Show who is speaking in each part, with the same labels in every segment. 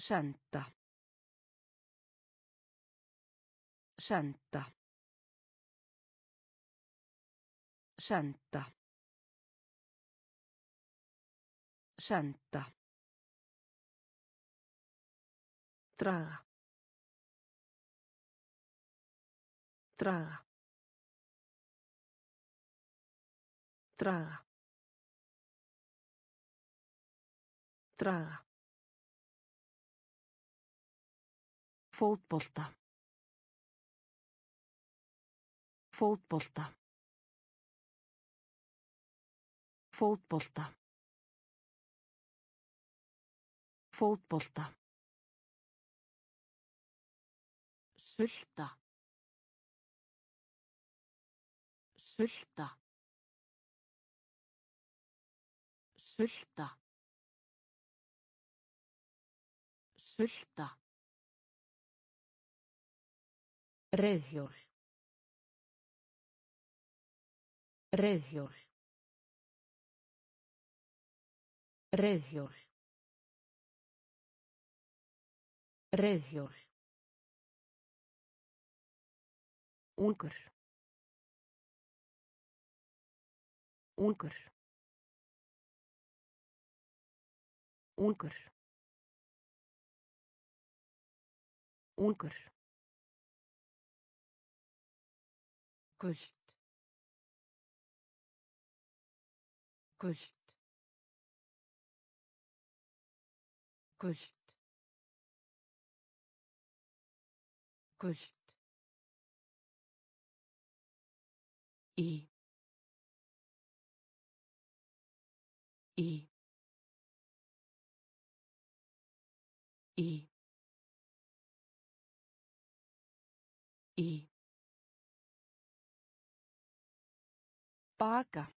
Speaker 1: Santa. Santa. Santa. Santa. Traga. Traga. Traga. Traga. Fótbolta. Fótbolta. Fótbolta. Fótbolta. Sulta. Sulta. Sulta. Sulta. Reiðhjól. Reiðhjól. Reiðhjól. Reiðhjól. Ungur. Ungur. Ungur. Ungur. Gult. Gult. Gult. Gult. í í í í baka.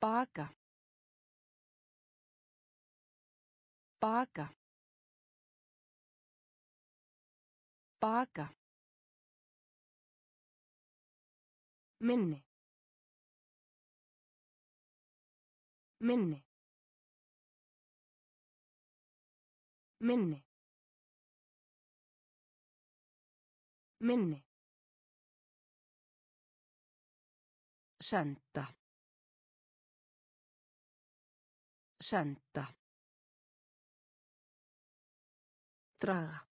Speaker 1: Baka. Baka. Baka. Minni. Minni. Minni. Minni Senta. Senta. Draga.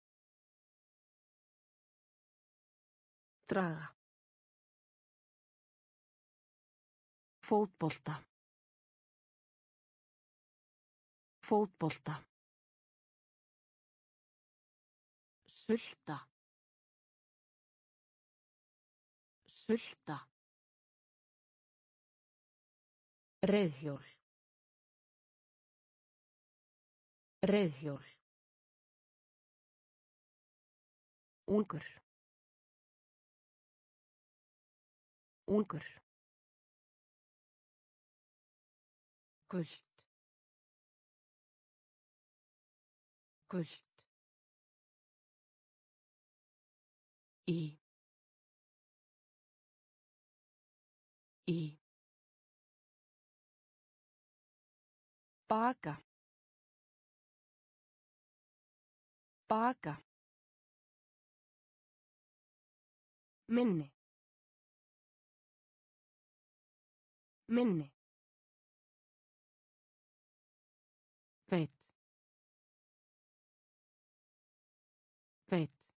Speaker 1: Draga. Fótbolta. Fótbolta. Sulta. Sulta. Reiðhjól. Reiðhjól. Ungur. Ungur. Gult. Gult. Í. Í. Baka. Baka. Minni. Minni. Veit. Veit.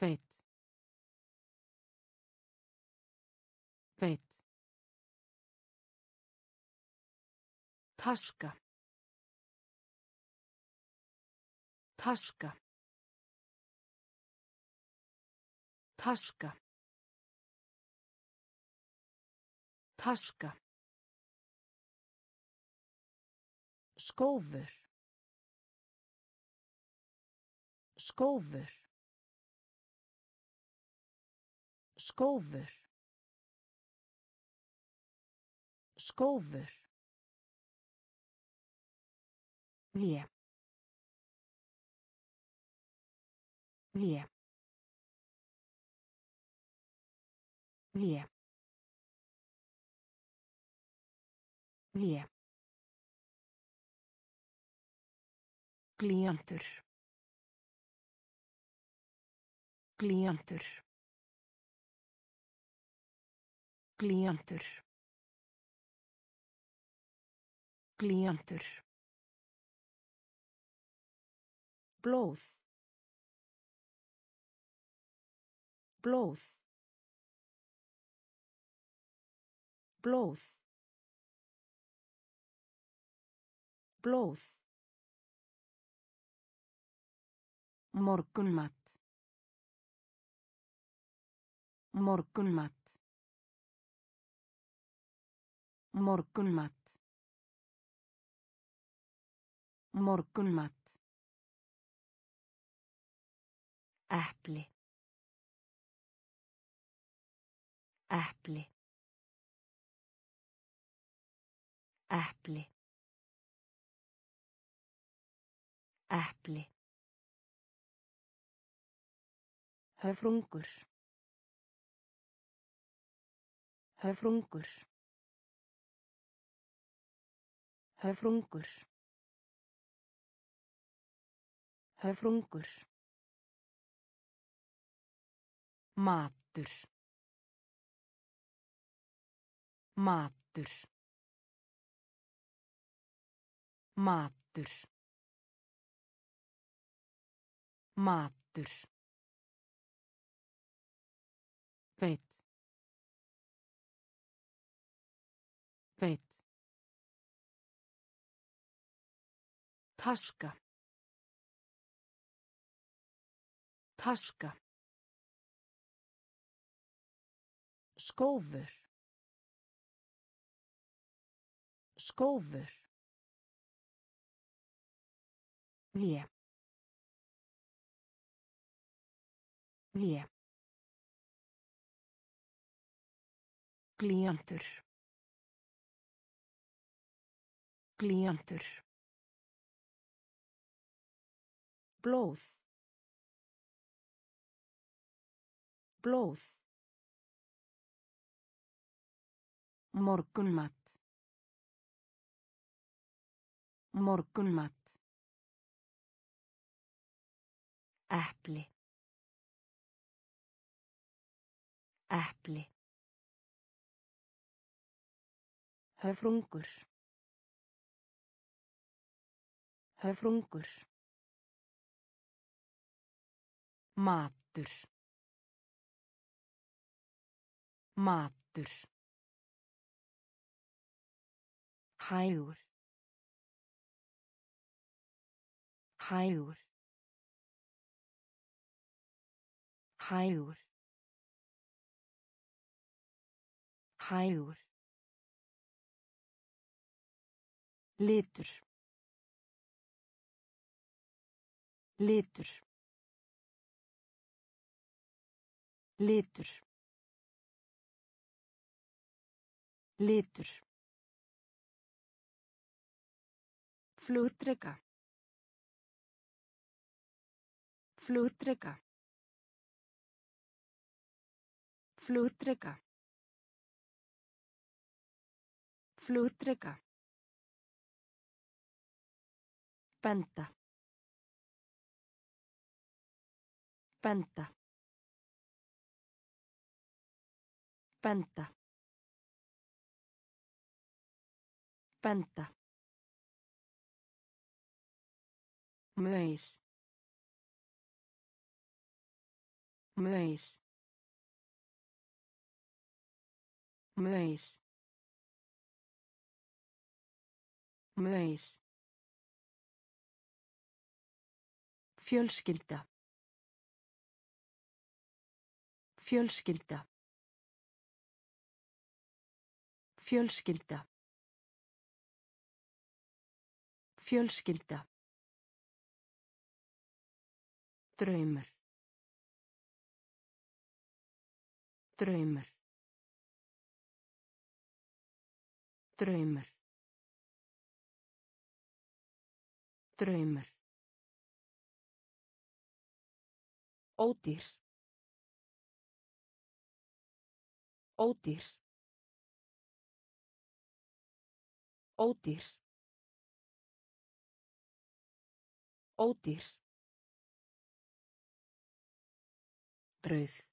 Speaker 1: Veit. Veit. Taska. Taska. Taska. Taska. Skófur. Skófur. Skófur. Skófur. Hlé. Hlé. Hlé. Vé. Glíjantur. Glíjantur. Glíjantur. Glíjantur. Blóð. Blóð. Blóð. Blóð. Morgunmat. Morgunmat. Morgunmat. Morgunmat. Epli. Epli. Epli. Epli. Höfrungur. Höfrungur. Höfrungur. Höfrungur. Matur. Matur. Matur. Matur. Veit. Veit. Taska. Taska. Skófur. Skófur. Vé. Vé. Glíjantur. Glíjantur. Blóð. Blóð. Morgunmat. Morgunmat. Epli. Epli. Höfrungur. Höfrungur. Matur. Matur. Hægur. Hægur. Hægur. Hægur. Litur. Litur. Litur. Litur. Flugdreka. Flugdreka. Flugdreka. Flugdreka. Benda. Benda. Benda. Benda. Maur. Maur. Maur. Maur. Fjölskylda. Fjölskylda. Fjölskylda. Fjölskylda. Draumur. Draumur. Draumur. Draumur. Ódýr. Ódýr. Ódýr. Ódýr. Brauð.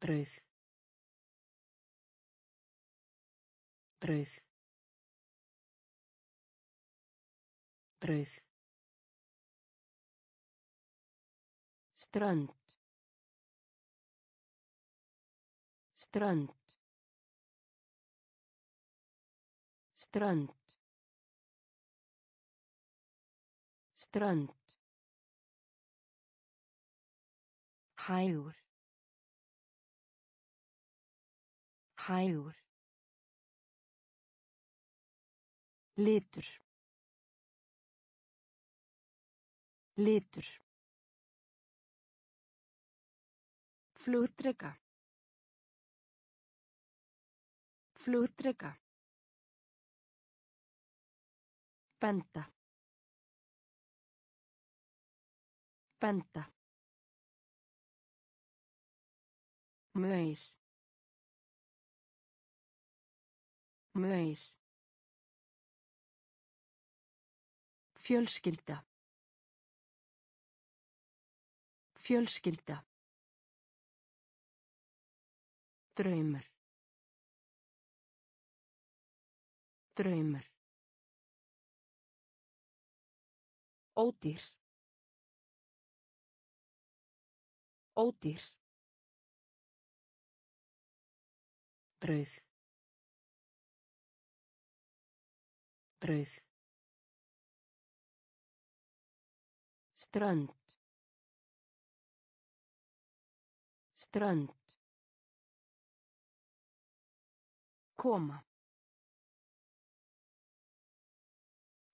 Speaker 1: Brauð. Brauð. Brauð. Strönd. Strönd. Strönd. Strönd. Hægur. Hægur. Litur. Litur. Flugdreka. Flugdreka. Benda. Benda. Maur. Maur. Fjölskylda. Fjölskylda. Draumur. Draumur. Ódýr. Ódýr. Brauð. Brauð. Strönd. Strönd. Koma.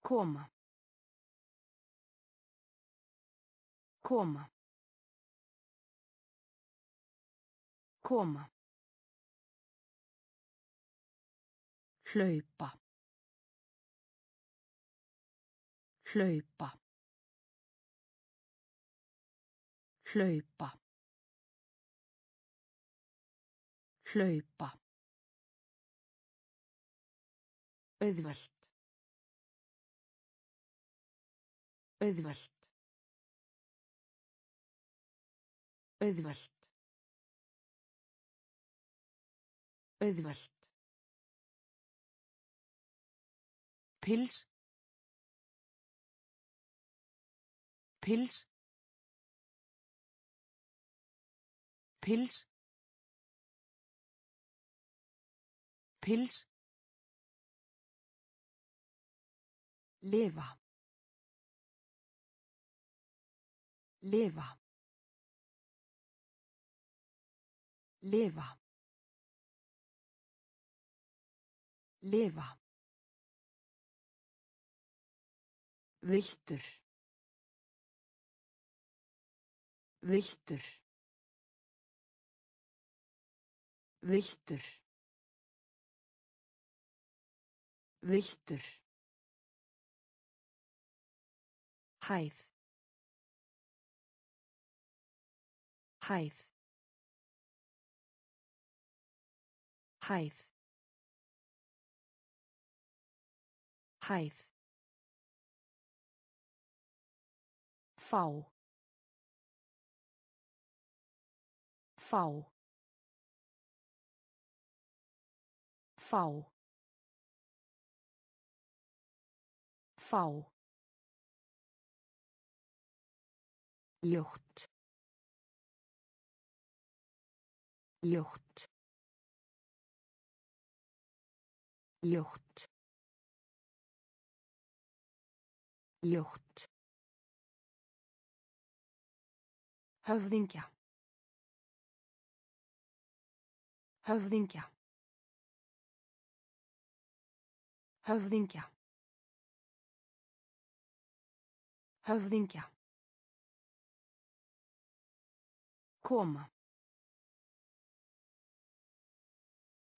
Speaker 1: Koma. Koma. Koma. Hlaupa. Hlaupa. Hlaupa. Hlaupa. Auðvelt. Auðvelt. Auðvelt. Auðvelt. Pils. Pils. Pils. Pils. Lifa. Lifa. Lifa. Lifa. Viltur. Viltur. Viltur. Viltur. Hæð. Hæð. Hæð. Hæð. Fá. Fá. Fá. Fá. Ljótt. Ljótt. Ljótt. Ljótt. Höfðingja. Höfðingja. Höfðingja. Höfðingja. Koma.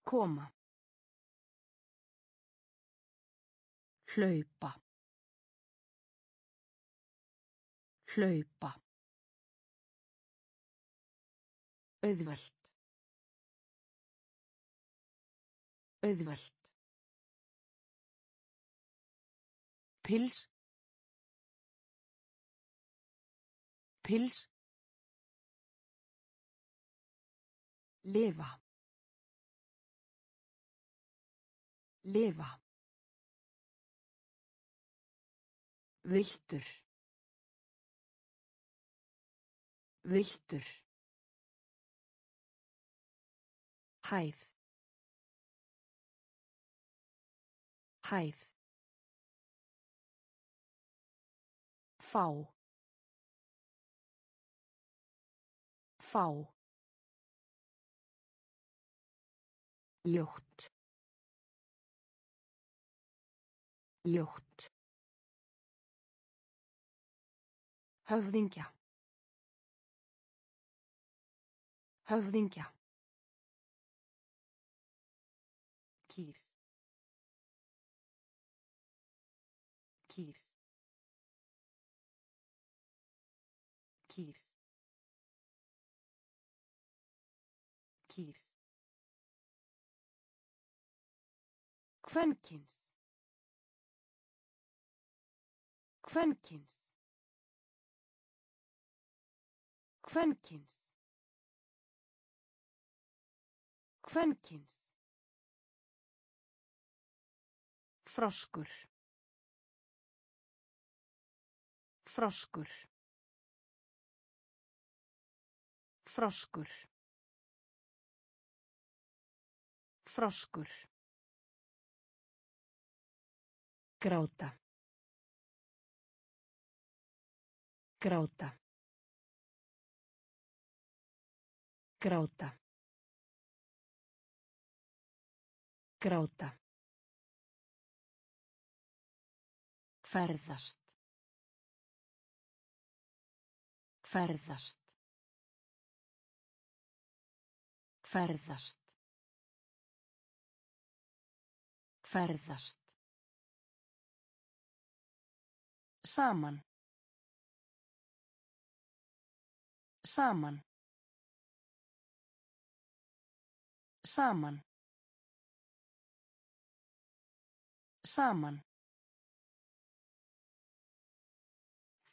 Speaker 1: Koma. Hlaupa. Hlaupa. Auðvelt. Auðvelt. Pils. Pils. Lifa. Lifa. Viltur. Viltur. Hæð. Hæð. Fá. Fá. Ljótt. Ljótt. Höfðingja. Höfðingja. Kvenkins. Kvenkins. Kvenkins. Kvenkins. Froskur. Froskur. Froskur. Froskur. Gráta. Gráta. Gráta. Gráta. Ferðast. Ferðast. Ferðast. Ferðast. Saman. Saman. Saman. Saman.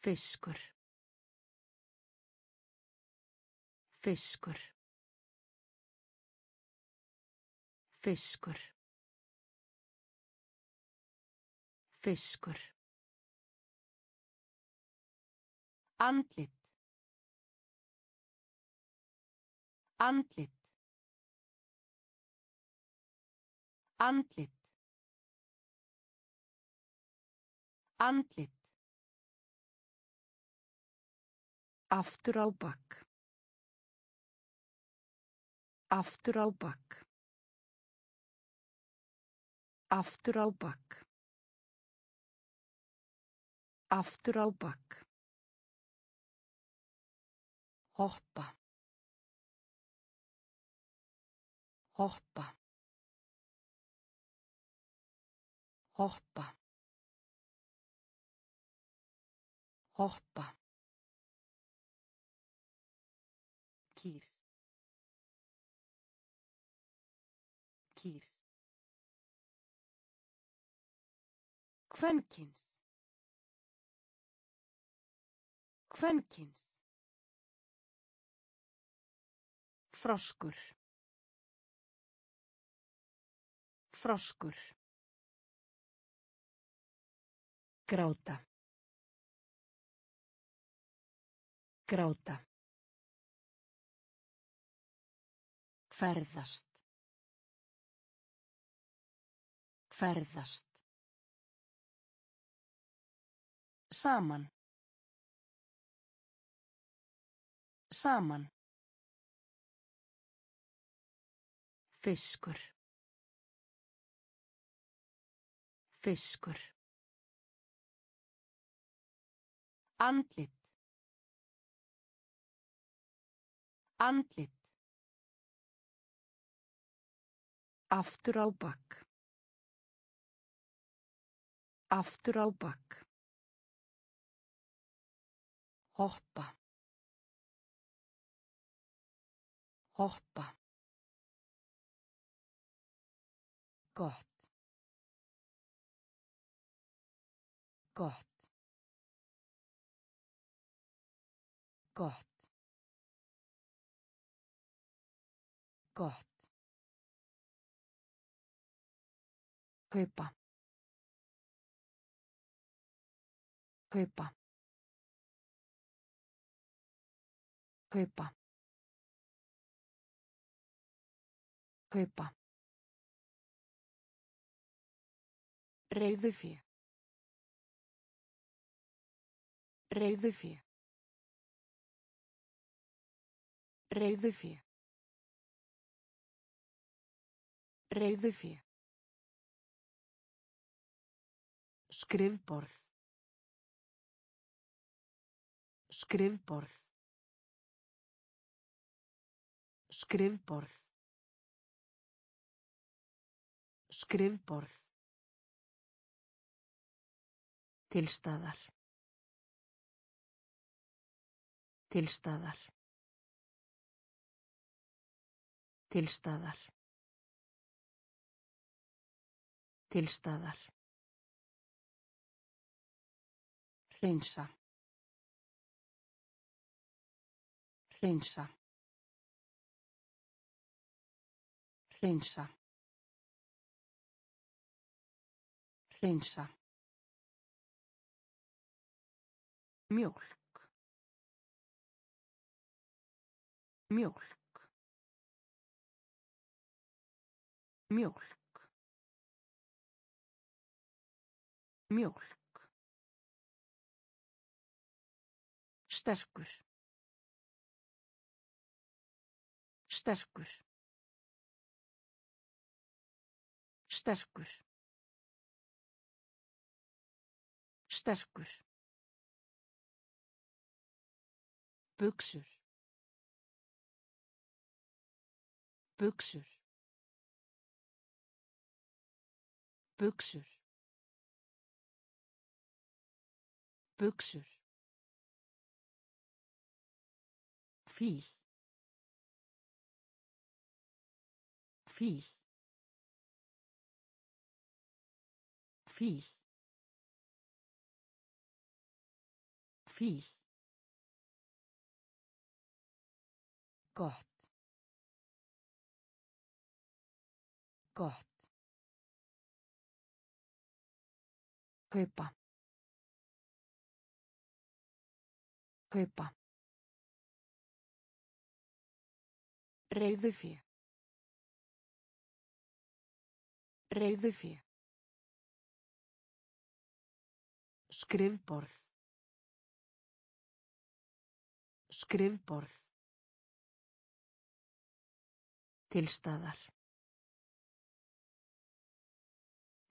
Speaker 1: Fiskur. Fiskur. Fiskur. Fiskur. Andlit. Andlit. Andlit. Andlit. Aftur á bakk. Aftur á bakk. Aftur á bakk. Aftur á bakk. Hoppa. Hoppa. Hoppa. Hoppa. Kýr. Kýr. Kvenkins. Kvenkins. Froskur. Froskur. Gráta. Gráta. Ferðast. Ferðast. Saman. Saman. Fiskur. Fiskur. Andlit. Andlit. Aftur á bakk. Aftur á bakk. Hoppa. Hoppa. Gott. Gott. Gott. Gott. Kaupa. Kaupa. Kaupa. Kaupa. Reyðufé. Reyðufé. Reyðufé. Reyðufé. Skrifborð. Skrifborð. Skrifborð. Skrifborð. Tilstaðar. Tilstaðar. Tilstaðar. Tilstaðar. Hreinsa. Hreinsa. Hreinsa. Hreinsa. Mjólk. Mjólk. Mjólk. Mjólk. Sterkur. Sterkur. Sterkur. Sterkur. Buxur. Buxur. Buxur. Buxur. Fíl. Fíl. Fíl. Fíl. Gott. Gott. Kaupa. Kaupa. Reyðufé. Reyðufé. Skrifborð. Skrifborð. Tilstaðar.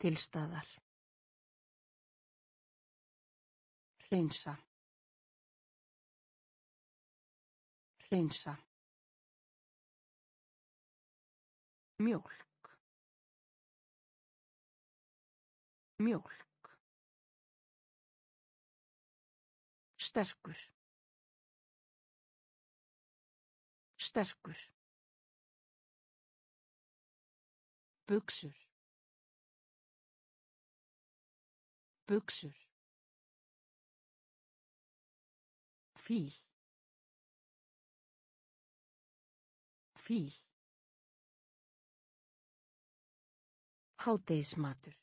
Speaker 1: Tilstaðar. Hreinsa. Hreinsa. Mjólk. Mjólk. Sterkur. Sterkur. Buxur. Buxur. Fíl. Fíl. Hádeismatur.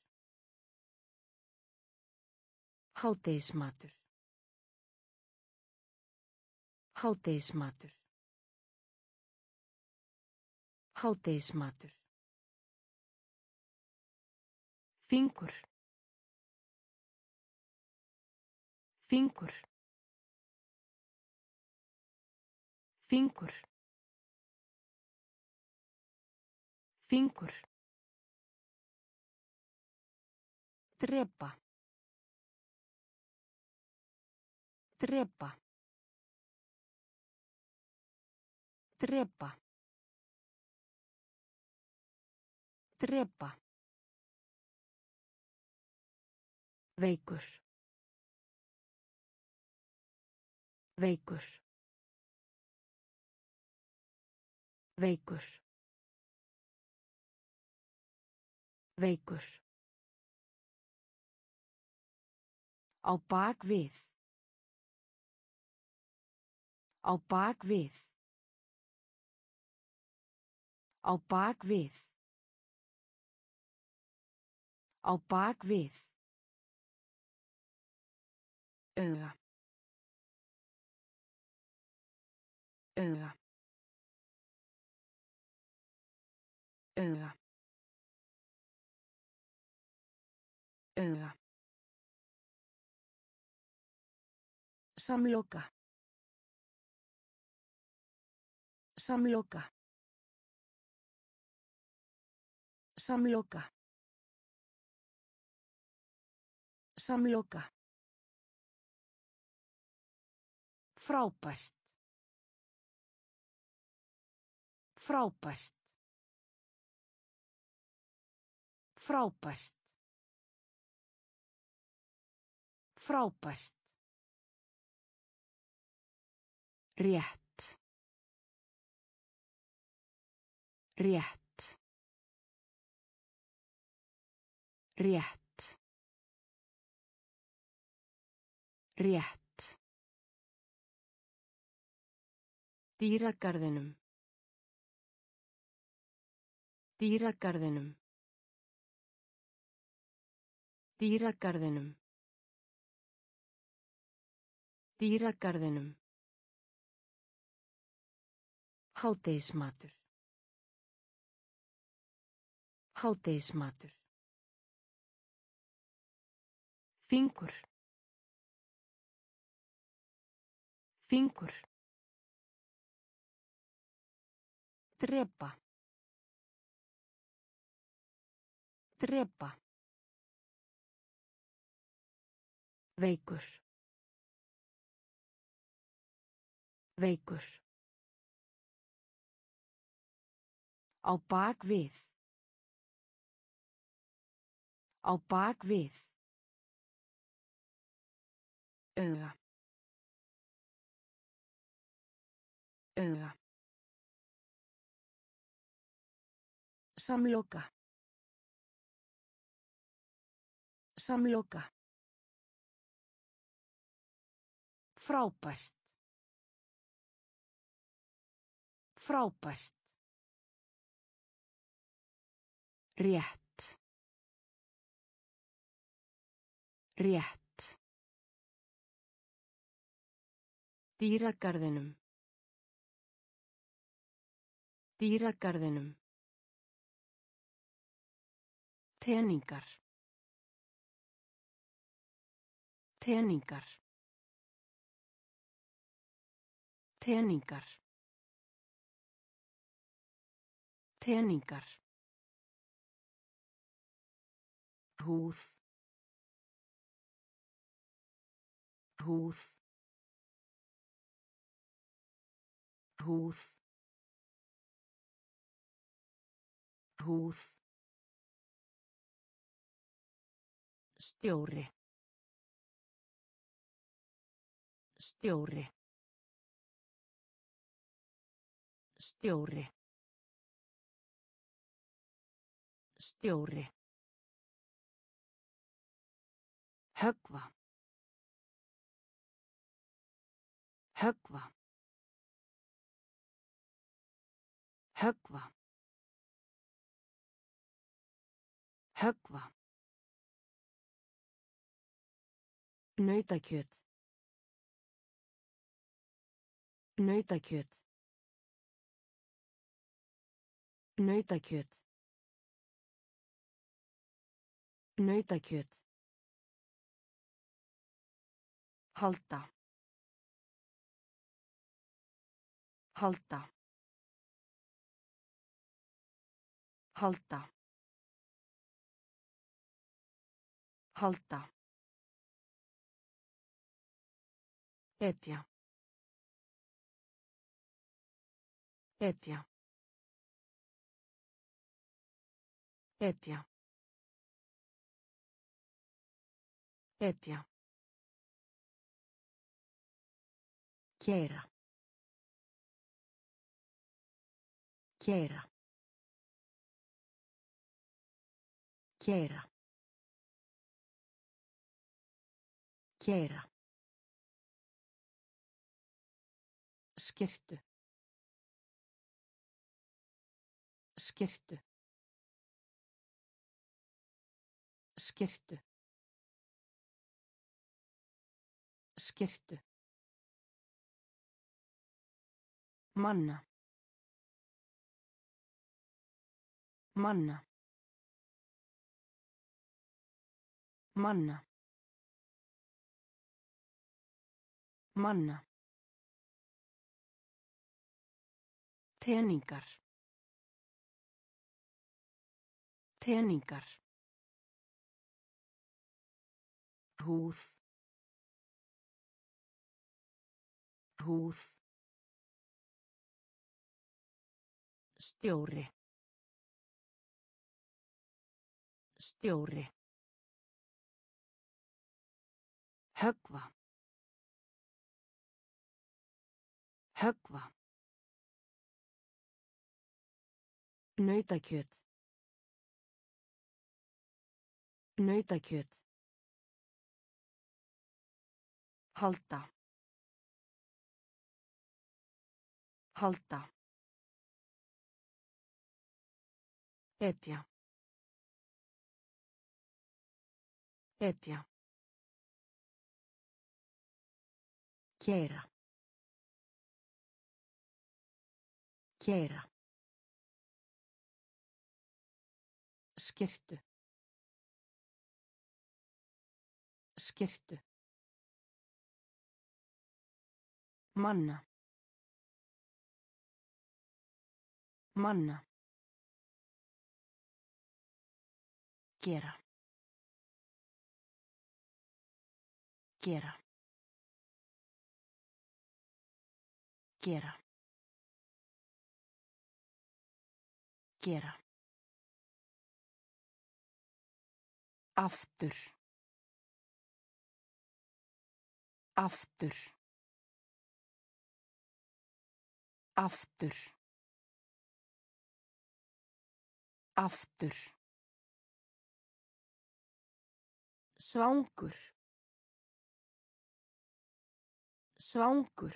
Speaker 1: Hádeismatur. Hádeismatur. Hádeismatur. Fingur. Fingur. Fingur. Fingur. Drepa. Drepa. Drepa. Drepa. Veikur. Veikur. Veikur. Veikur. Á bak við. Á bak við. Á bak við. Á bak við. Auga. Auga. Auga. Auga. Samloka. Samloka. Samloka. Samloka. Frábært. Frábært. Frábært. Frábært. Rétt. Rétt. Rétt. Rétt. Dýragarðinum. Dýragarðinum. Dýragarðinum. Dýragarðinum. Hádeismatur. Hádeismatur. Fingur. Fingur. Drepa. Drepa. Veikur. Veikur. Á bak við. Á bak við. Auga. Auga. Samloka. Samloka. Frábært. Frábært. Rétt. Rétt. Dýragarðinum. Dýragarðinum. Teningar. Teningar. Teningar. Teningar. húð húð húð húð stjóri stjóri stjóri stjóri Höggva. Höggva. Höggva. Höggva. Nautakjöt. Nautakjöt. Nautakjöt. Nautakjöt. Halda. Halda. Halda. Halda. Etja. Etja. Etja. Etja. Keira. Keira. Keira. Keira. Skirtu. Skirtu. Skirtu. Skirtu. Manna. Manna. Manna. Manna. Teningar. Teningar. Húð. Húð. Stjóri. Stjóri. Högva. Högva. Nautakjöt. Nautakjöt. Halda. Halda. Etja. Etja. Keira. Keira. Skirtu. Skirtu. Manna. Manna. Gera. Gera. Gera. Gera. Aftur. Aftur. Aftur. Aftur. Svangur. Svangur.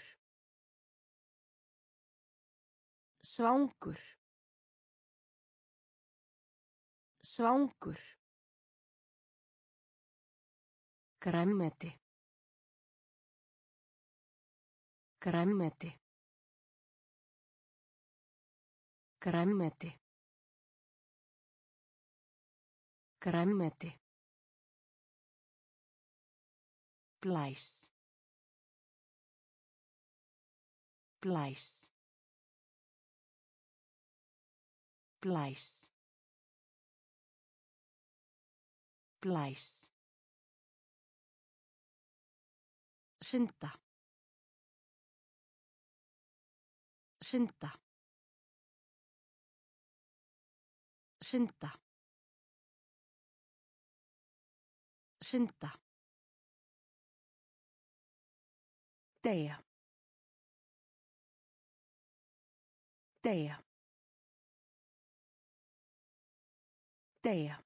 Speaker 1: Svangur. Svangur. Grænmeti. Grænmeti. Grænmeti. Grænmeti. Blæs. Blæs. Blæs. Blæs. Synda. Synda. Synda. Synda. Deyja. Deyja. Deyja.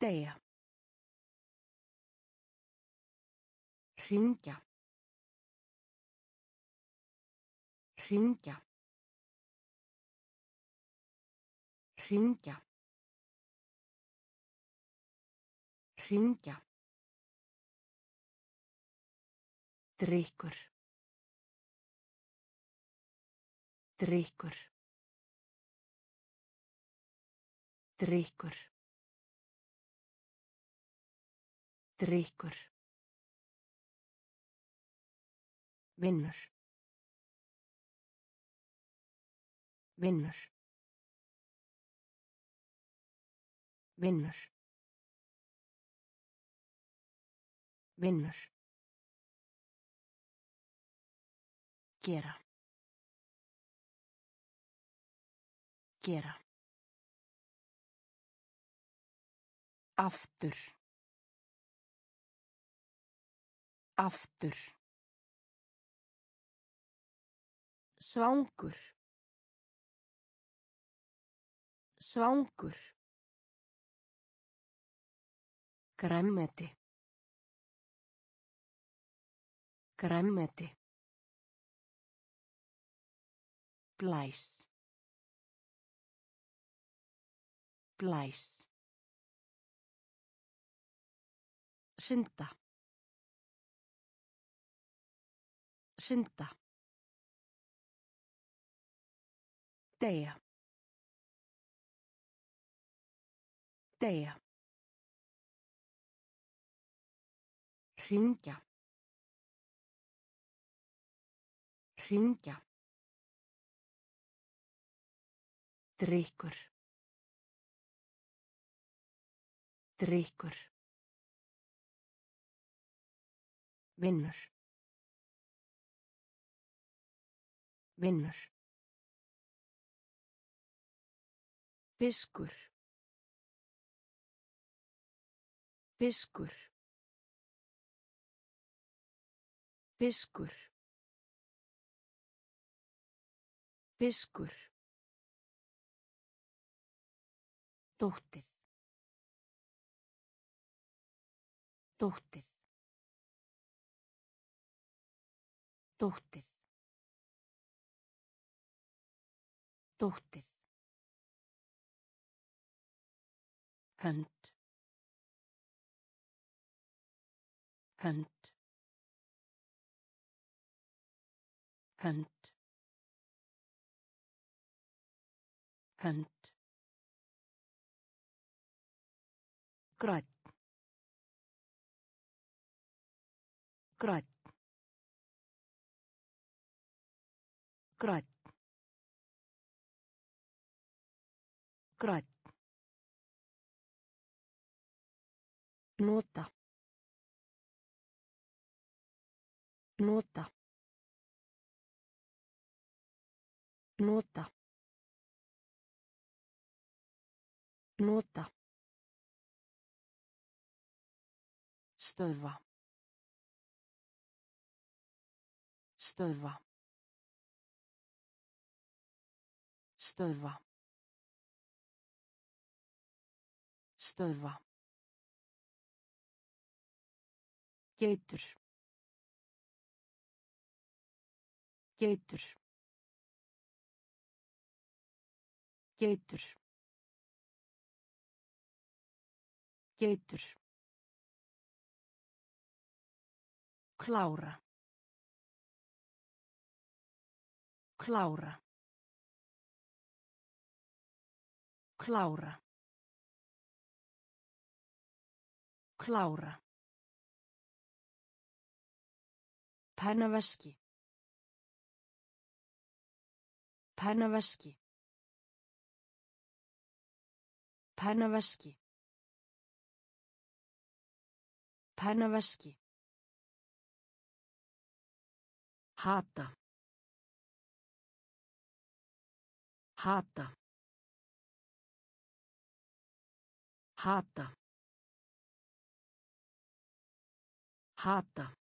Speaker 1: Deyja. Hringja. Hringja. Hringja. Hringja. Drykkur. Drykkur. Drykkur. Drykkur. Vinnur. Vinnur. Vinnur. Vinnur. Gera. Gera. Aftur. Aftur. Svangur. Svangur. Græmmeti. Græmmeti. Blæs. Blæs. Synda. Synda. Deyja. Deyja. Hringja. Hringja. Drykkur. Drykkur. Vinnur. Vinnur. Diskur. Diskur. Diskur. Diskur. Dóttir. Dóttir. Dóttir. Dóttir. Hönd. Hönd. Hönd. Hönd. Grænn. Grænn. Grænn. Grænn. Nota. Nota. Nota. Nota. Stöðva. Stöðva. Stöðva. Stöðva. Geitur. Geitur. Geitur. Geitur. Klára. Klára. Klára. Klára. Pennaveski. Pennaveski. Pennaveski. Pennaveski. Hata. Hata. Hata. Hata.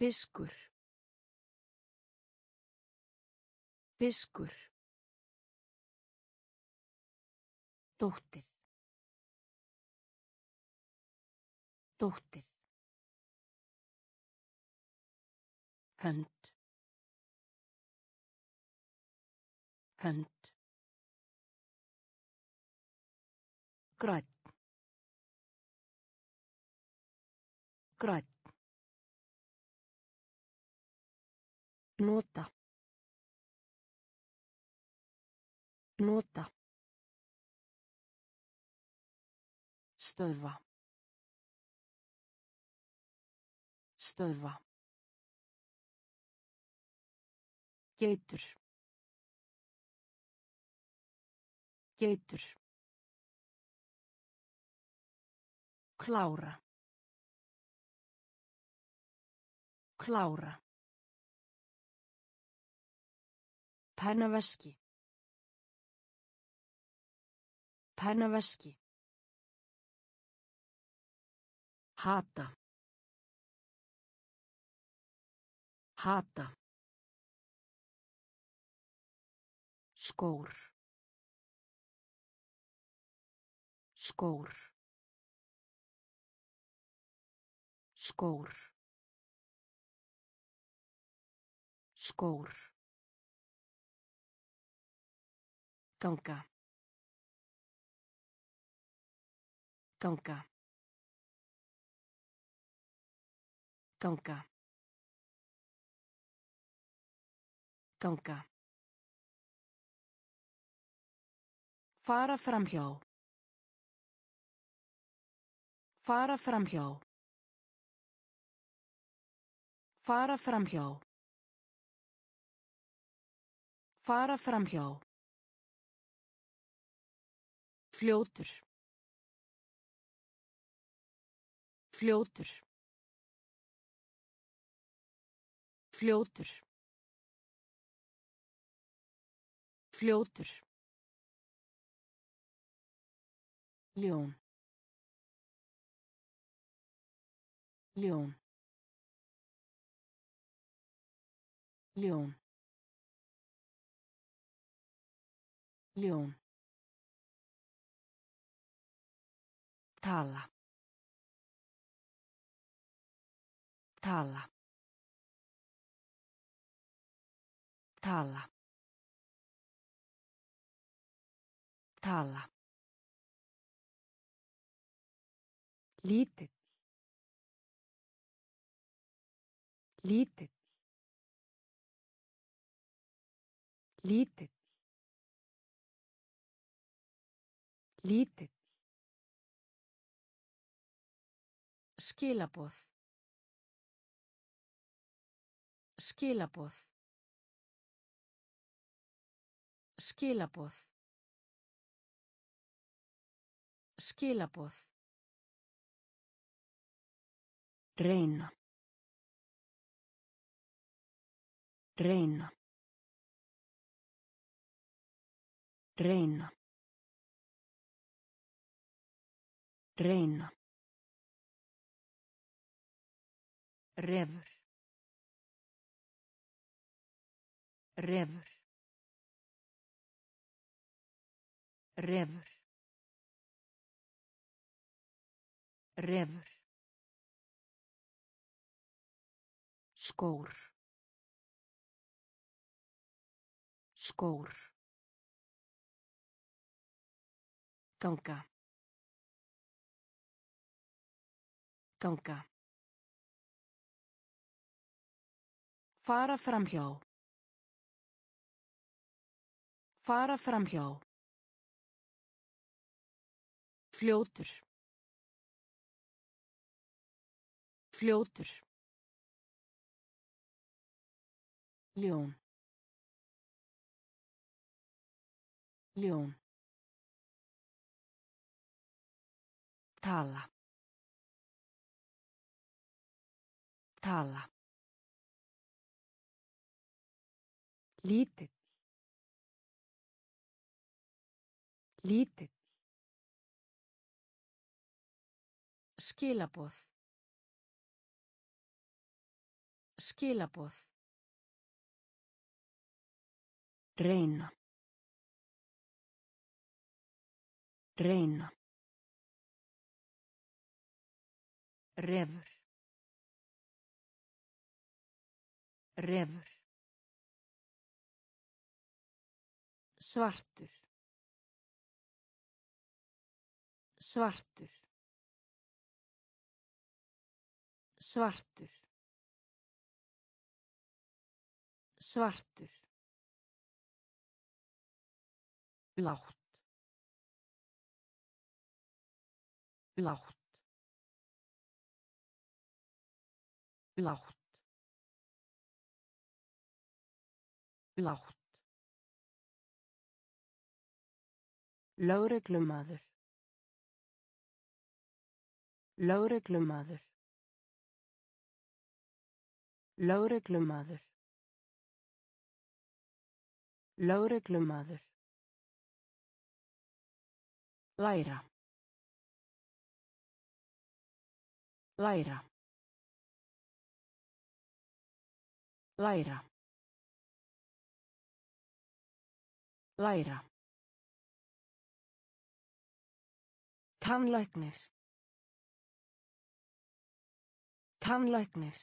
Speaker 1: Diskur. Diskur. Dóttir. Dóttir. Hönd. Hönd. Grænn. Grænn. Nota. Nota. Stöðva. Stöðva. Geitur. Geitur. Klára. Klára. Pennaveski. Pennaveski. Hata. Hata. skór skór skór skór ganga. Ganga. Ganga. Ganga. Fara framhjá. Fara framhjá. Fara framhjá. Fara framhjá fljótur. Fljótur. Fljótur. Fljótur. Ljón. Ljón. Ljón. Ljón Tala. Tala. Tala. Tala. Lítill. Lítill. Lítill. Lítill. Skilaboð. Skilaboð. Skilaboð. Skilaboð. Reyna. Reyna. Reyna. Reyna. Refur. Refur. Refur. Refur. Skór. Skór. Ganga. Ganga. Fara framhjá. Fara framhjá. Fljótur. Fljótur. Ljón. Ljón. Tala. Tala. Lítill. Lítill. Skilaboð. Skilaboð. Reyna. Reyna. Refur. Refur. Svartur. Svartur. Svartur. Svartur. Lágt. Lágt. Lágt. Lágt. Lögreglumaður. Lögreglumaður. Lögreglumaður. Lögreglumaður. Læra. Læra. Læra. Læra. Tannlæknis. Tannlæknis.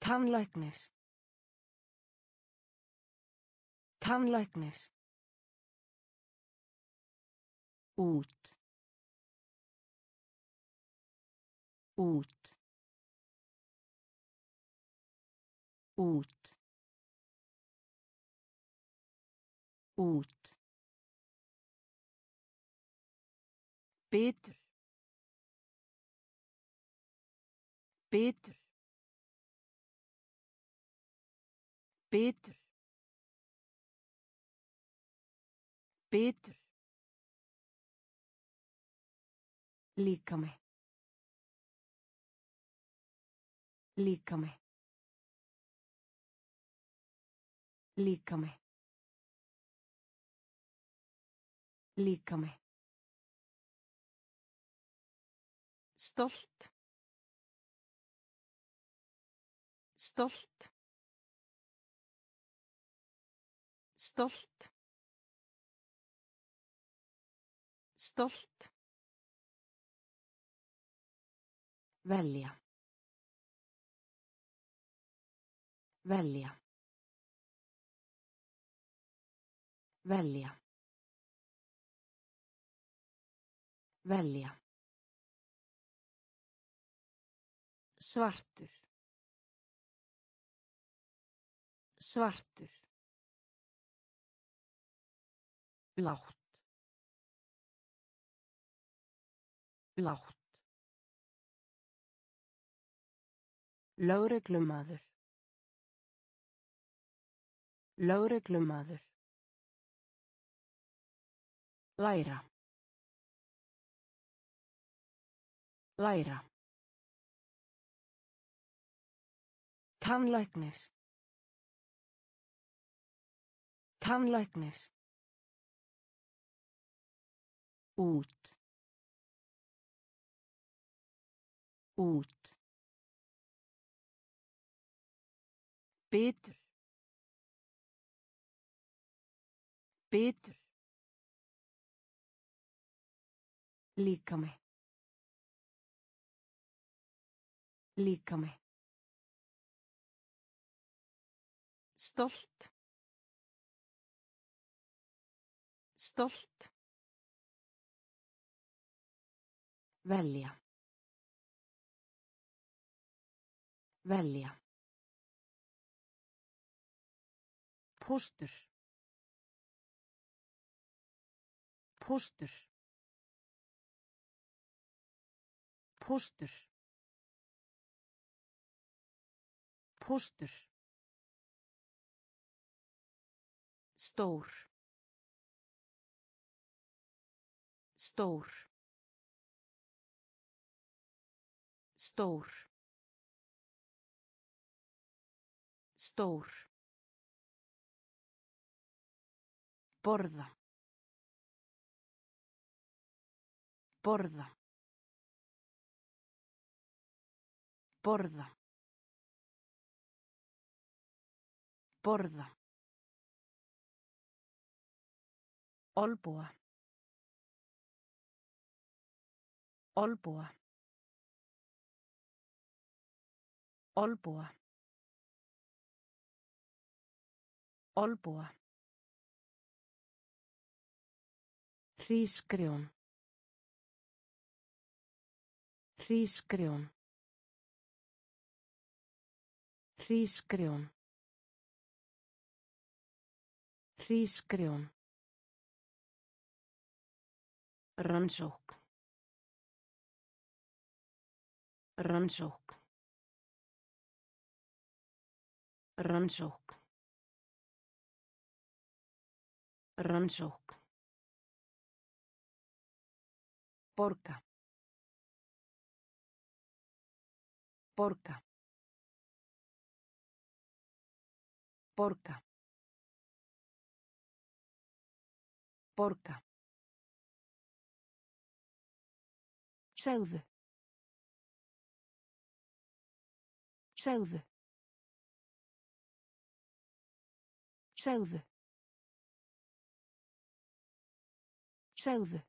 Speaker 1: Tannlæknis. Tannlæknis. út út út út Betur. Betur. Betur. Betur. Líkami. Líkami. Líkami. Líkami. Stolt. Stolt. Stolt. Stolt. Velja. Velja. Velja. Velja. Svartur. Svartur. Lágt. Lágt. Lögreglumaður. Lögreglumaður. Læra. Læra. Tannlæknis. Tannlæknis. Út. Út. Betur. Betur. Líkami. Líkami. Stolt. Stolt. Velja. Velja. Póstur. Póstur. Póstur. Póstur. Stór. Stór. Stór. Stór. Borða. Borða. Borða. Borða. Olbúa. Olbúa. Olbúa. Olbúa. Hrísgrjón. Hrísgrjón. Hrísgrjón. Hrísgrjón. Rannsók. Rannsók. Rannsók. Rannsók. Porca. Porca. Porca. Porca. Segðu. Segðu. Segðu. Segðu.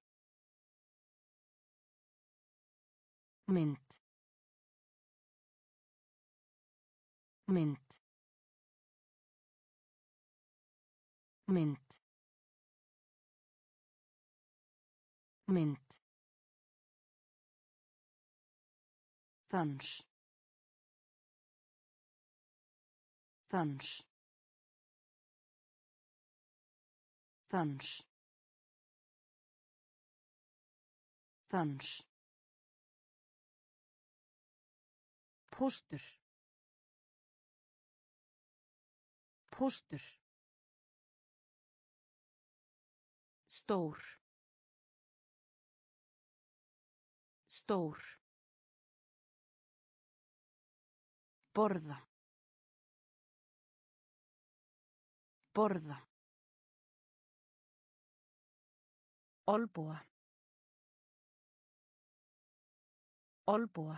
Speaker 1: Mynd. Mynd. Mynd. Mynd. Dans. Dans. Dans. Dans. Póstur. Póstur. Stór. Stór. Borða. Borða. Olbúa. Olbúa.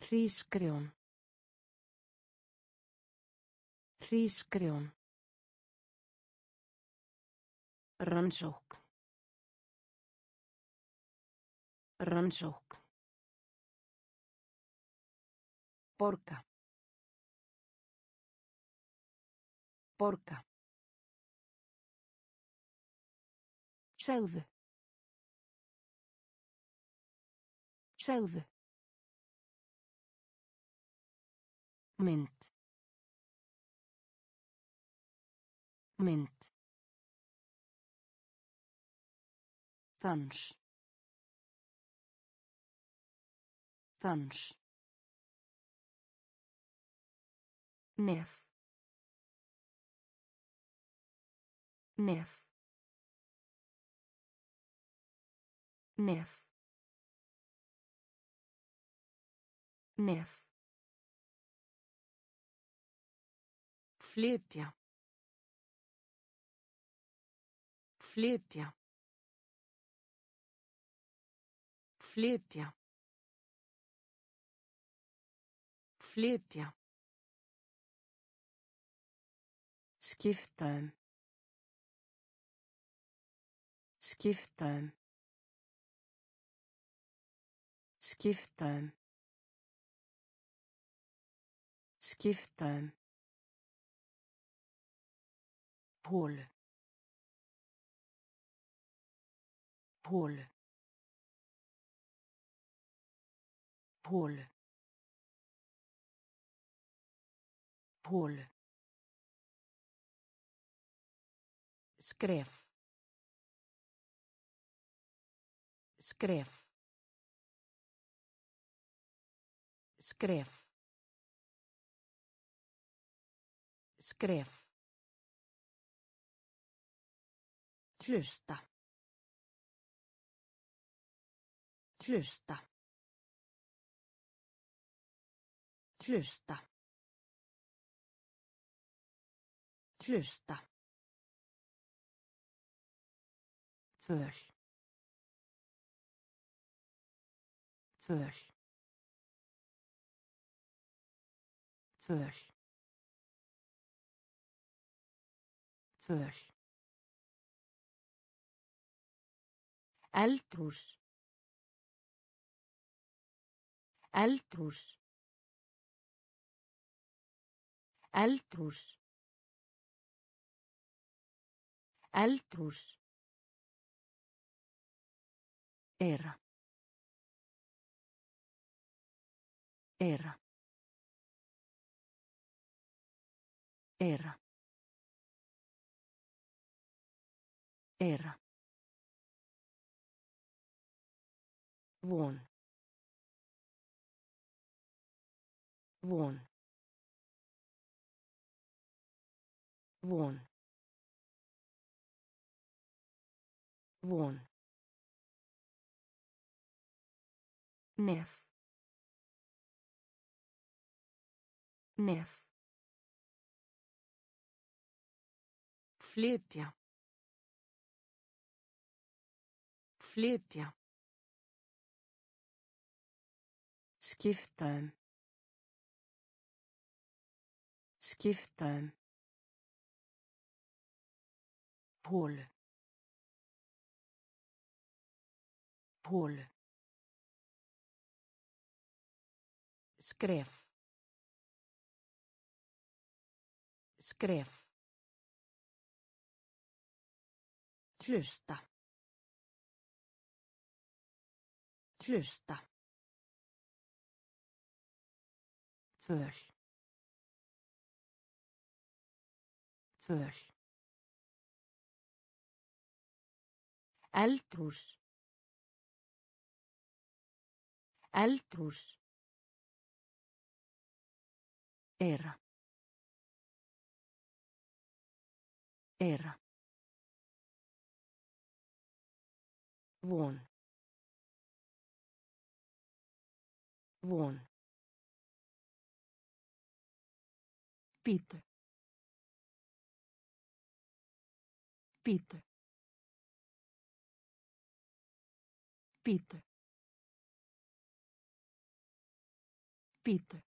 Speaker 1: Hrísgrjón. Hrísgrjón. Rannsók. Rannsók. Borga. Borga. Segðu. Segðu. Mynd. Mynd. Dans. Dans. Nef. Nef. Nef. Nef. Flytja. Flytja. Flytja. Flytja. skifta skifta skifta skifta hål hål hål hål Skref. Skref. Skref. Skref. Hlusta. Hlusta. Hlusta. Hlusta. Tvöl. Tvöl. Tvöl. Tvöl. Eldhús. Eldhús. Eldhús. Eldhús. Era. Era. Era. Era. Von. Von. Von. Von. Nef. Nef. Flytja. Flytja. Skiptaðum. Skipta um. Hólu. Hólu. Skref. Skref. Hlusta. Hlusta. Tvöl. Tvöl. Eldrús. Eldrús. Era. Era. Von. Von. Pite. Pite. Pite. Pite.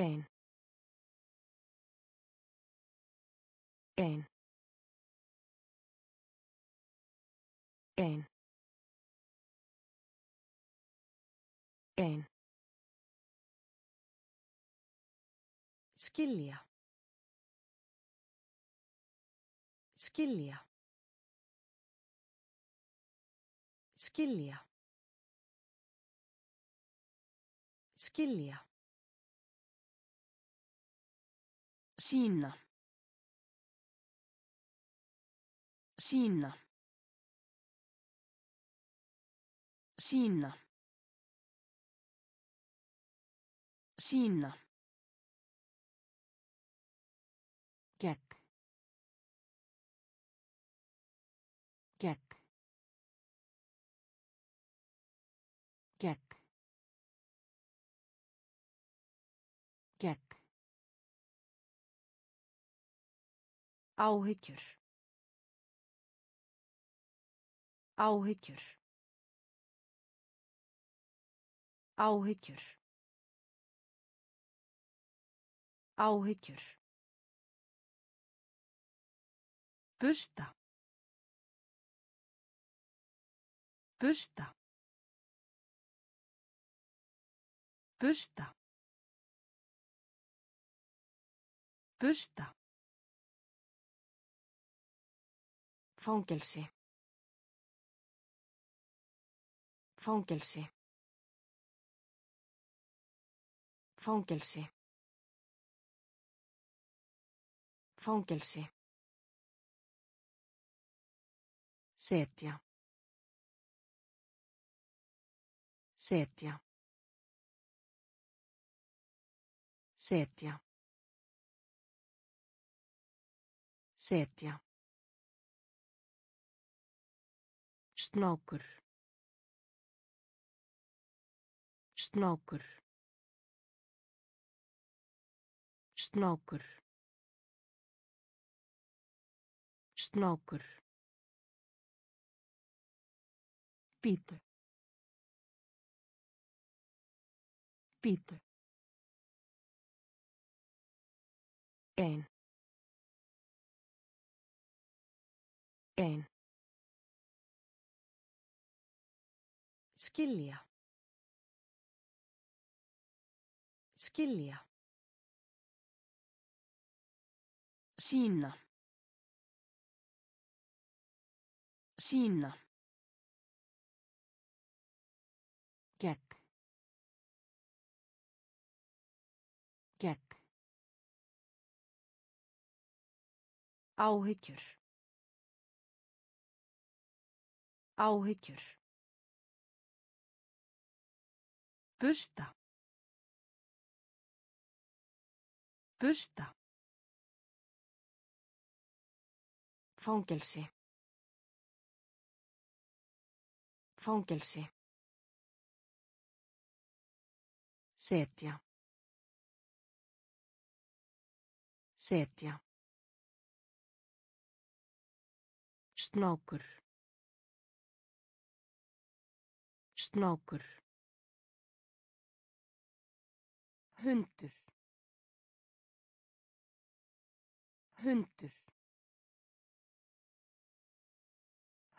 Speaker 1: Ein. Ein. Ein. Ein. Skilja. Skilja. Skilja. Skilja. Sína. Sína. Sína. Sína. Áhyggjur. Áhyggjur. Áhyggjur. Áhyggjur. Busta. Busta. Busta. Busta. Fangelsi. Fangelsi. Fangelsi. Fangelsi. Setja. Setja. Setja. Setja. Snákur. Snákur. Snákur. Snákur. Bítu. Bítu. Ein. Ein. Skilja. Skilja. Sína. Sína. Gegn. Gegn. Áhyggjur. Áhyggjur. Busta. Busta. Fangelsi. Fangelsi. Setja. Setja. Snákur. Snákur. Hundur. Hundur.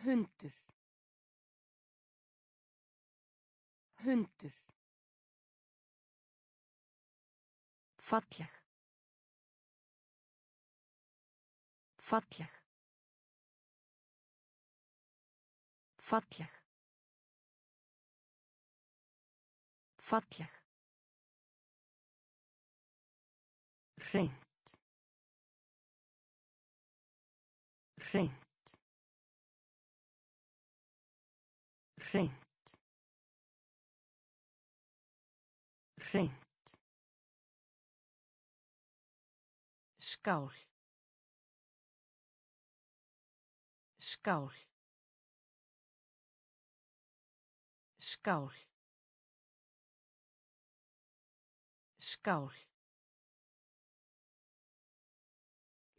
Speaker 1: Hundur. Hundur. Falleg. Falleg. Falleg. Falleg. Hreint. Hreint. Hreint. Hreint. Skál. Skál. Skál. Skál.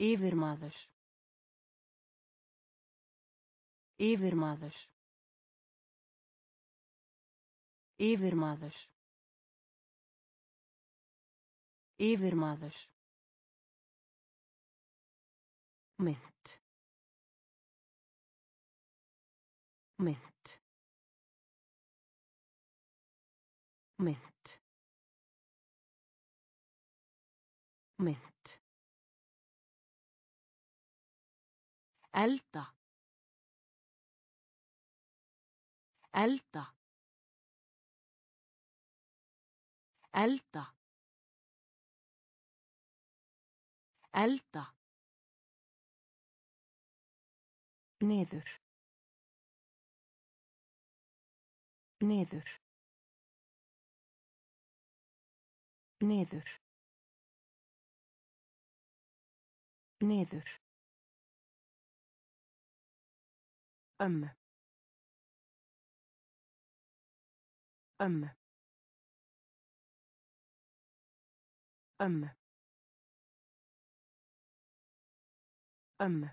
Speaker 1: Yfirmaður. Yfirmaður. Yfirmaður. Yfirmaður. Mynd. Mynd. Mynd. Mynd. Elda. Elda. Elda. Elda. niður niður niður niður ömmu ömmu ömmu ömmu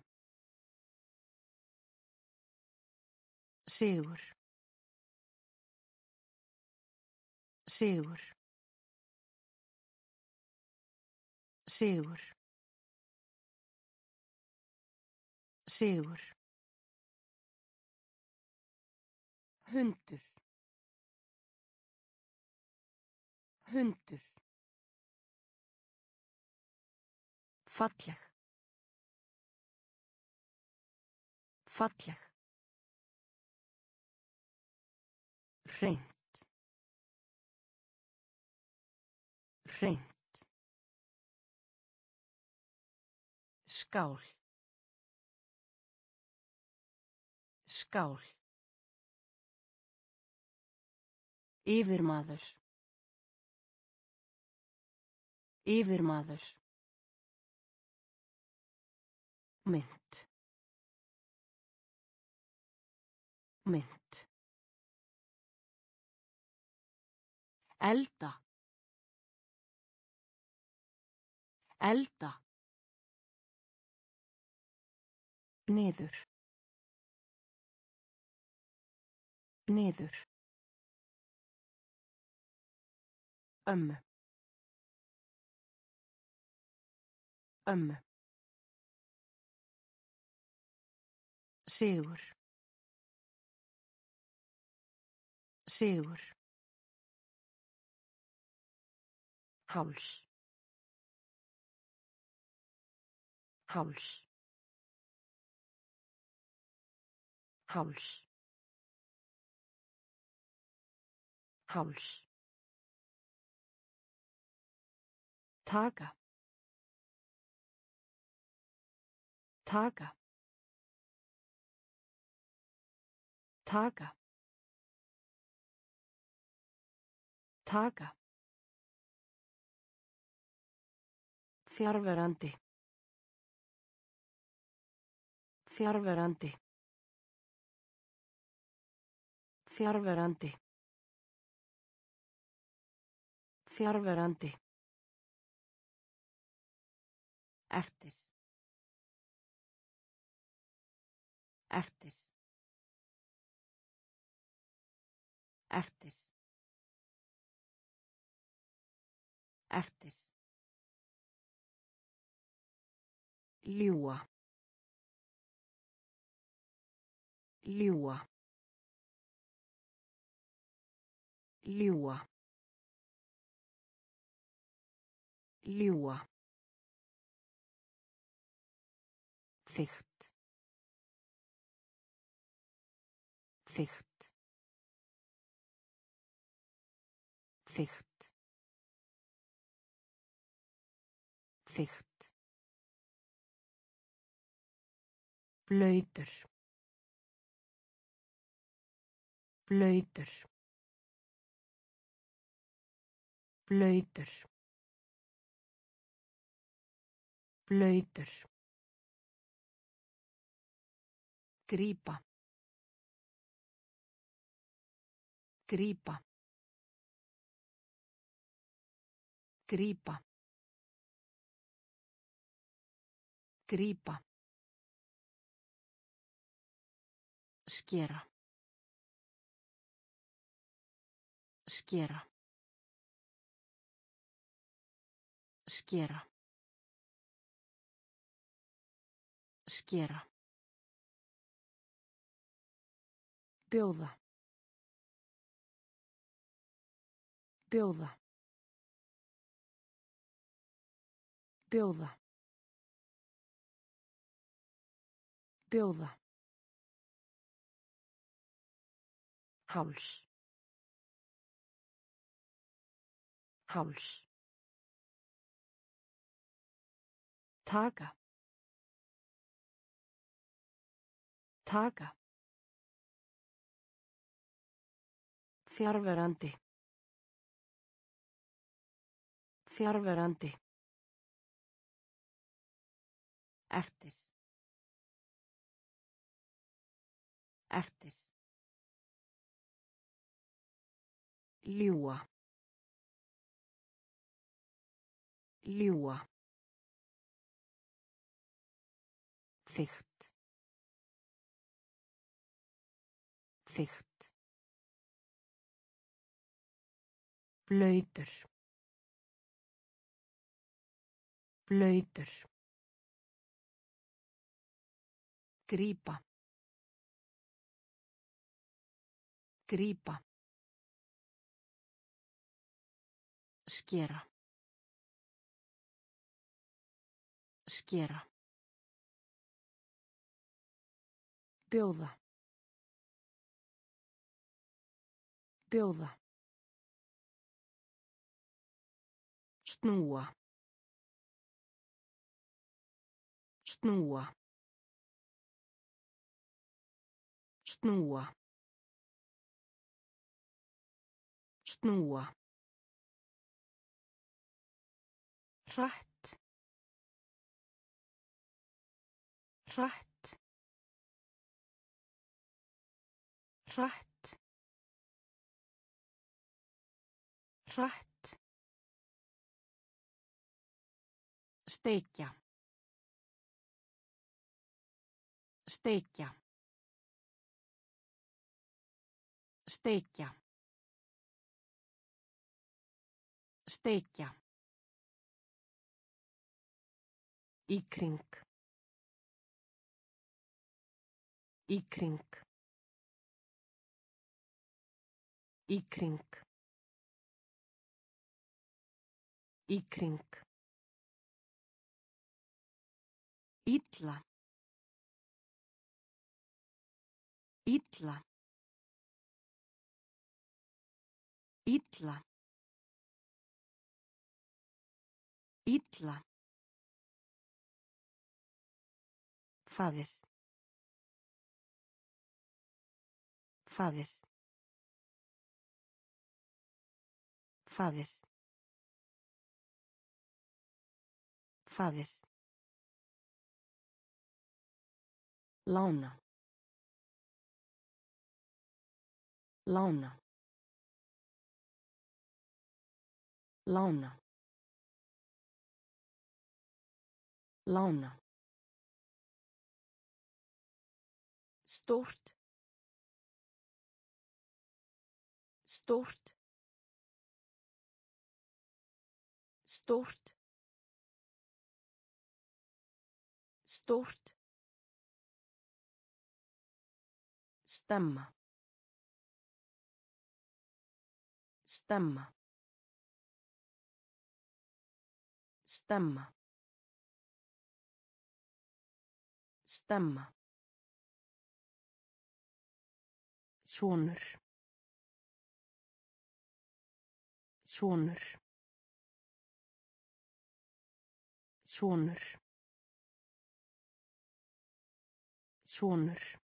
Speaker 1: Sigur. Sigur. Sigur. Sigur. Hundur. Hundur. Falleg. Falleg. Hreint. Hreint. Skál. Skál. Yfirmaður. Yfirmaður. Mynd. Mynd. Elda. Elda. Niður. Niður. Ömmu. Ömmu. Sigur. Sigur. Háls. Háls. Háls. Háls. Taka. Taka. Taka. Taka. Fjarverandi. Fjarverandi. Fjarverandi. Fjarverandi. Eftir. Eftir. Eftir. Eftir. Ljúa. Ljúa. Ljúa. Ljúa. Þygt. Þygt. Þygt. Þygt. Blöytur. Blöytur. Blöytur. Blöytur. Grípa. Grípa. Grípa. Grípa. Skera. Skera. Skera. Skera. Bjóða. Bjóða. Bjóða. Bjóða. Háls. Háls. Taka. Taka. Fjarverandi. Fjarverandi. Eftir. Eftir. Ljúa. Ljúa. Þygt. Þygt. Blöytur. Blöytur. Grípa. Grípa. Skera. Skera. Bjóða. Bjóða. Snúa. Snúa. Snúa. Snúa. Hratt. Hratt. Hratt. Hratt. Steikja. Steikja. Steikja. Steikja. Í kring. Í kring. Í kring. Í kring. Illa. Illa. Illa. Illa. Faðir. Faðir. Faðir. Faðir. Lána. Lána. Lána. Lána. Stórt. Stórt. Stórt. Stórt. Stemma. Stemma. Stemma. Stemma. Sonur. Sonur. Sonur. Sonur.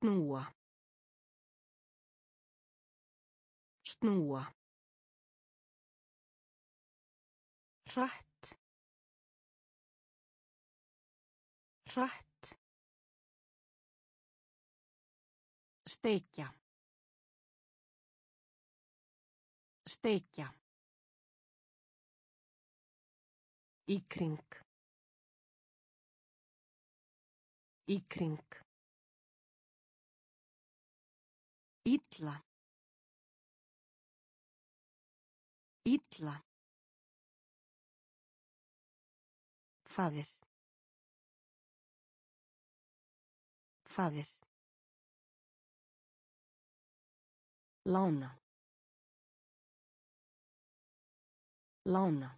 Speaker 1: Snúa. Snúa. Hrætt. Hrætt. Steikja. Steikja. Í kring. Í kring. Illa. Illa. Faðir. Faðir. Lána. Lána.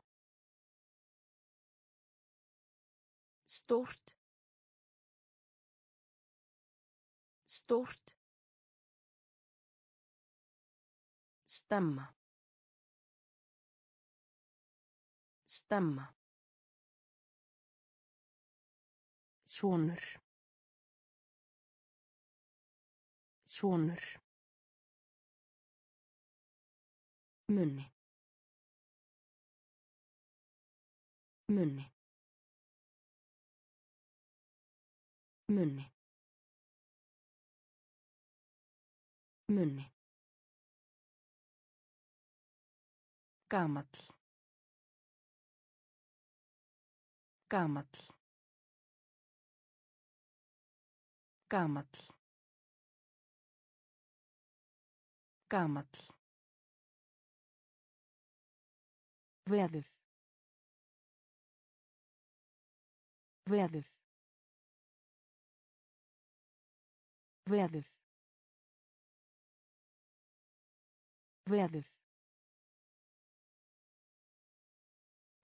Speaker 1: Stórt. Stórt. Stemma. Stemma. Sonur. Sonur. Munni. Munni. Munni. Munni. Gamall. Gamall. Gamall. Gamall. Veður. Veður. Veður. Veður.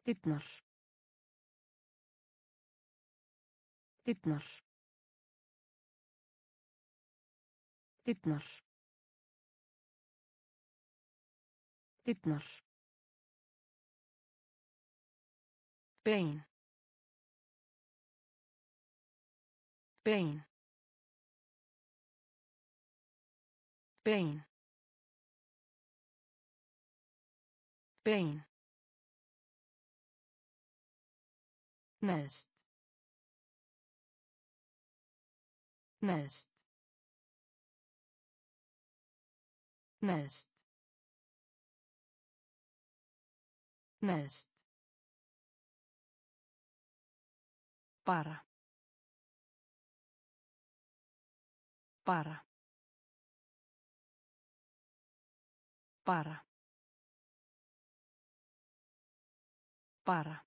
Speaker 1: Dyrnar. Dyrnar. Dyrnar. Dyrnar. Bein. Bein. Bein. Bein. Neðst. Neðst. Neðst. Neðst. Bara. Bara. Bara. Bara.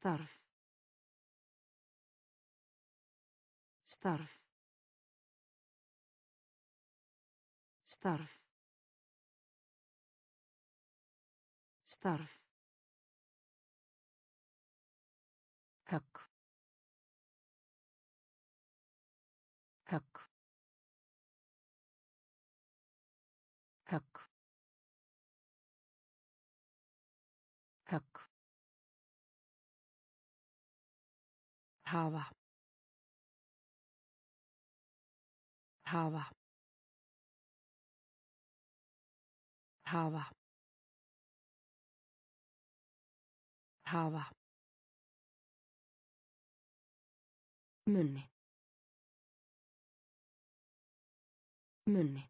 Speaker 1: Starf. Starf. Starf. Starf. Hafa hafa hafa hafa Munni. Munni.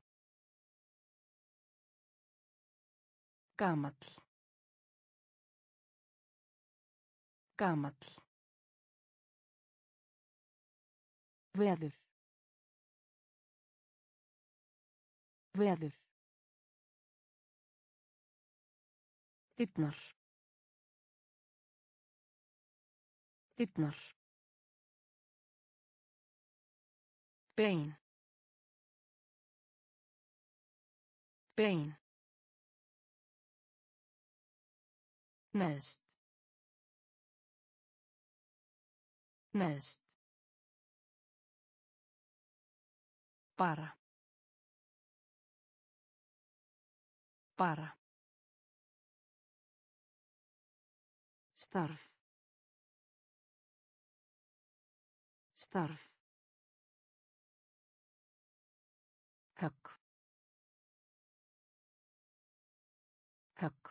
Speaker 1: Gamall. Gamall. Veður. Veður. Dyrnar. Dyrnar. Bein. Bein. Neðst. Neðst. Bara. Bara. Starf. Starf. Högg. Högg.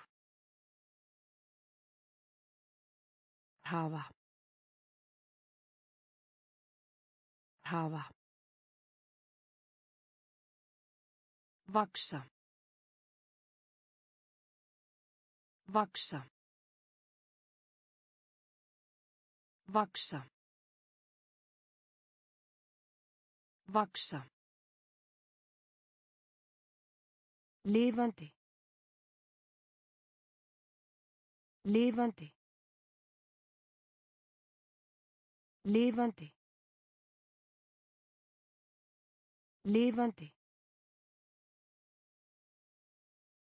Speaker 1: Hafa. Hafa. Vaksa. Vaksa. Vaksa. Vaksa. Lifandi. Lifandi. Lifandi. Lifandi.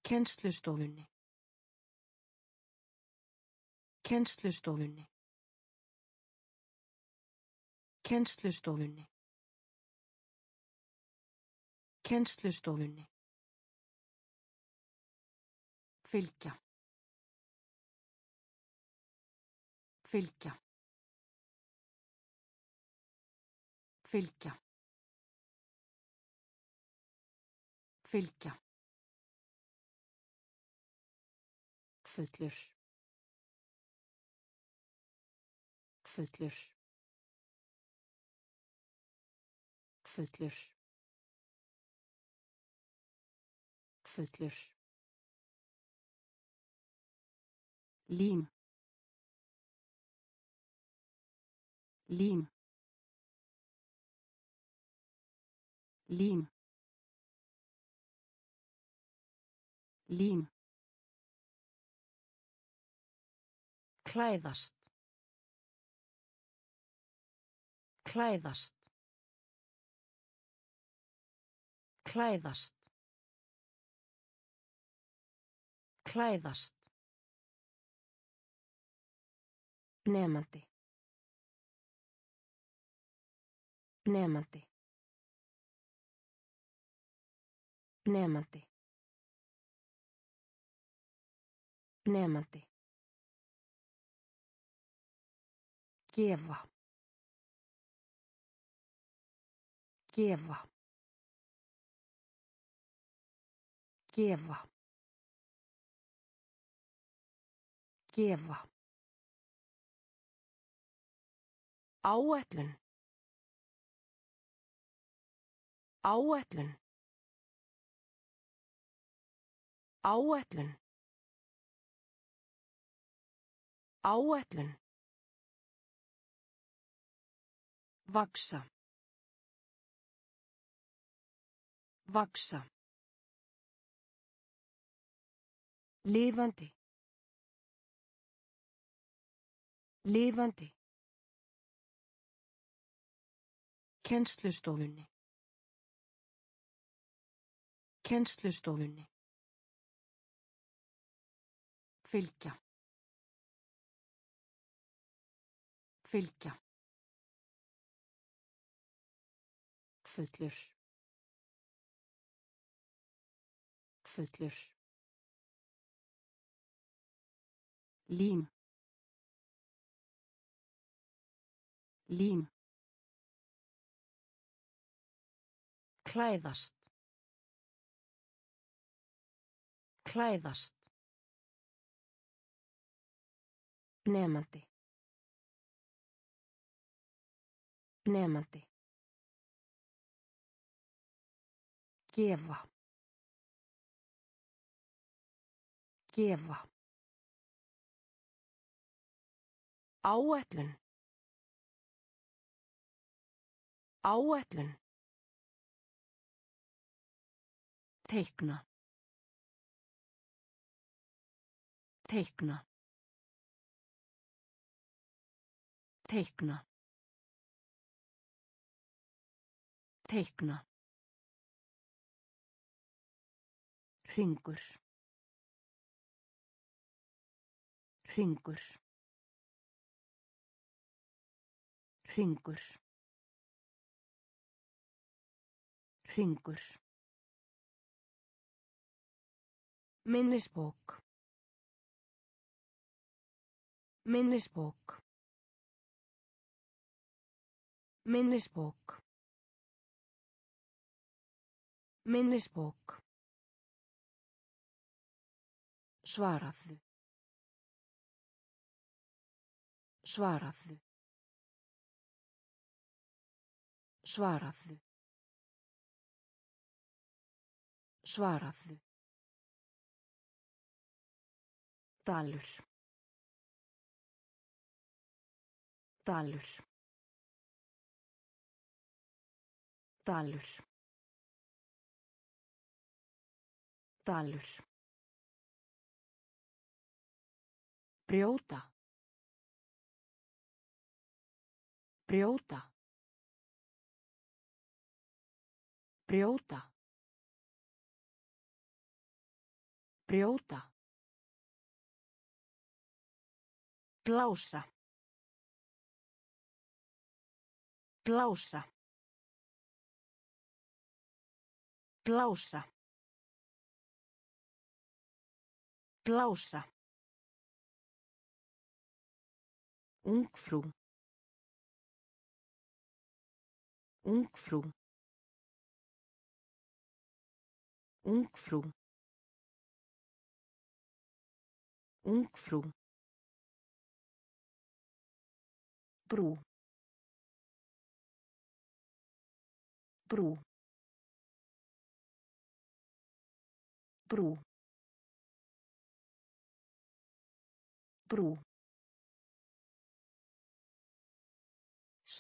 Speaker 1: Kennslustofunni. Kennslustofunni. Kennslustofunni. Kennslustofunni. Fylgja. Fylgja. Fylgja. Fylgja. Fullur. Fullur. Fullur. Fullur. Lím. Lím. Lím. Lím. Klæðast. Klæðast. Klæðast. Klæðast. Nemandi. Nemandi. Nemandi. Nemandi. Gefa. Gefa. Gefa. Gefa. Áætlun. Áætlun. Áætlun. Áætlun. Vaksa. Vaksa. Lifandi. Lifandi. Kennslustofunni. Kennslustofunni. Fylgja. Fylgja. Fullur. Fullur. Lím. Lím. Klæðast. Klæðast. Nemandi. Nemandi. Gefa. Gefa. Áætlun. Áætlun. Teikna. Teikna. Teikna. Teikna. Hringur. Hringur. Hringur. Hringur. Minnisbók. Minnisbók. Minnisbók. Minnisbók. Svaraðu. Svaraðu. Svaraðu. Svaraðu. Dalur. Dalur. Dalur. Dalur. Brjóta. Brjóta. Brjóta. Brjóta. Blása. Blása. Blása. Blása. Ungfrú. Ungfrú. Ungfrú. Ungfrú. Brú. Brú. Brú. Brú.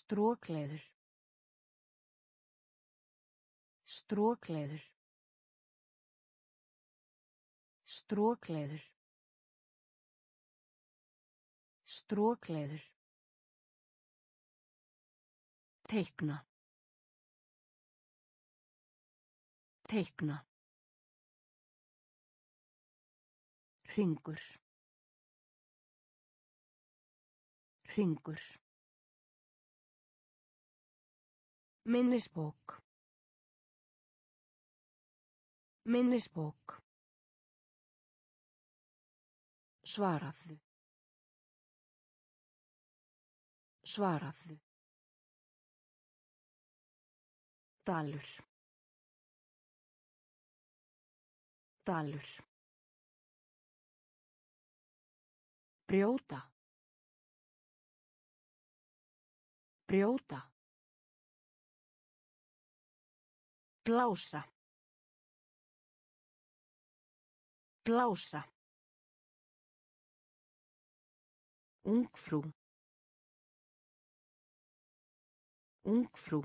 Speaker 1: Strókleður. Strókleður. Strókleður. Strókleður. Teikna. Teikna. Hringur. Hringur. Minnisbók. Minnisbók. Svaraðu. Svaraðu. Dalur. Dalur. Brjóta. Brjóta. Blása. Blása. Ungfrú. Ungfrú.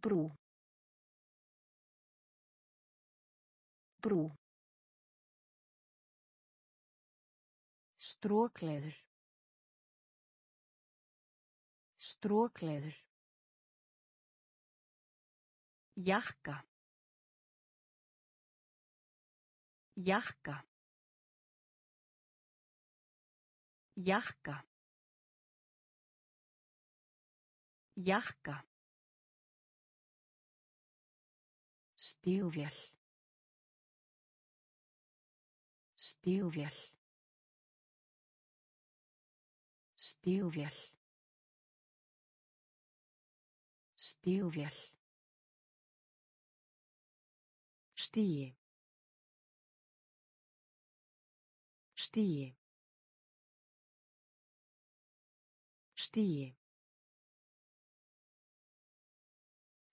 Speaker 1: Brú. Brú. Strókleður. Strókleður. Jakka. Jakka. Jakka. Jakka. Stígvél. Stígvél. Stígvél. Stígvél. Stíi. Stíi. Stíi.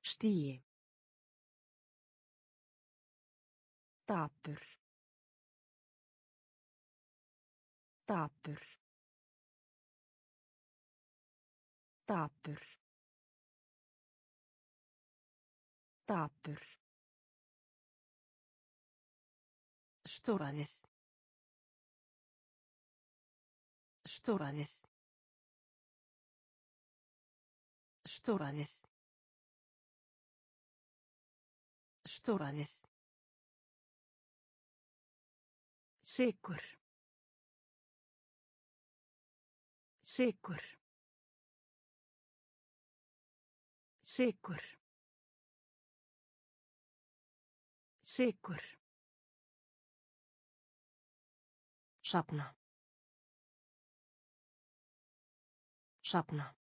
Speaker 1: Stíi. Dapur. Dapur. Dapur. Dapur. Stóraðir. Stóraðir. Stóraðir. Stóraðir. Sigur. Sigur. Sigur. Sigur. Safna. Safna.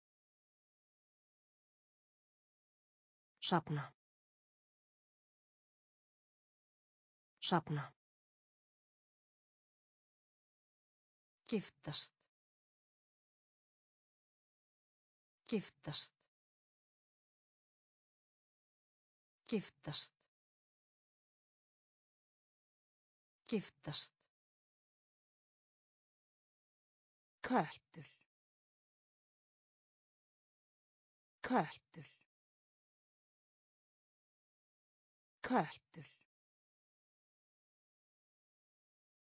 Speaker 1: Safna. Safna. Giftast. Giftast. Giftast. Giftast. Köttur. Köttur. Köttur.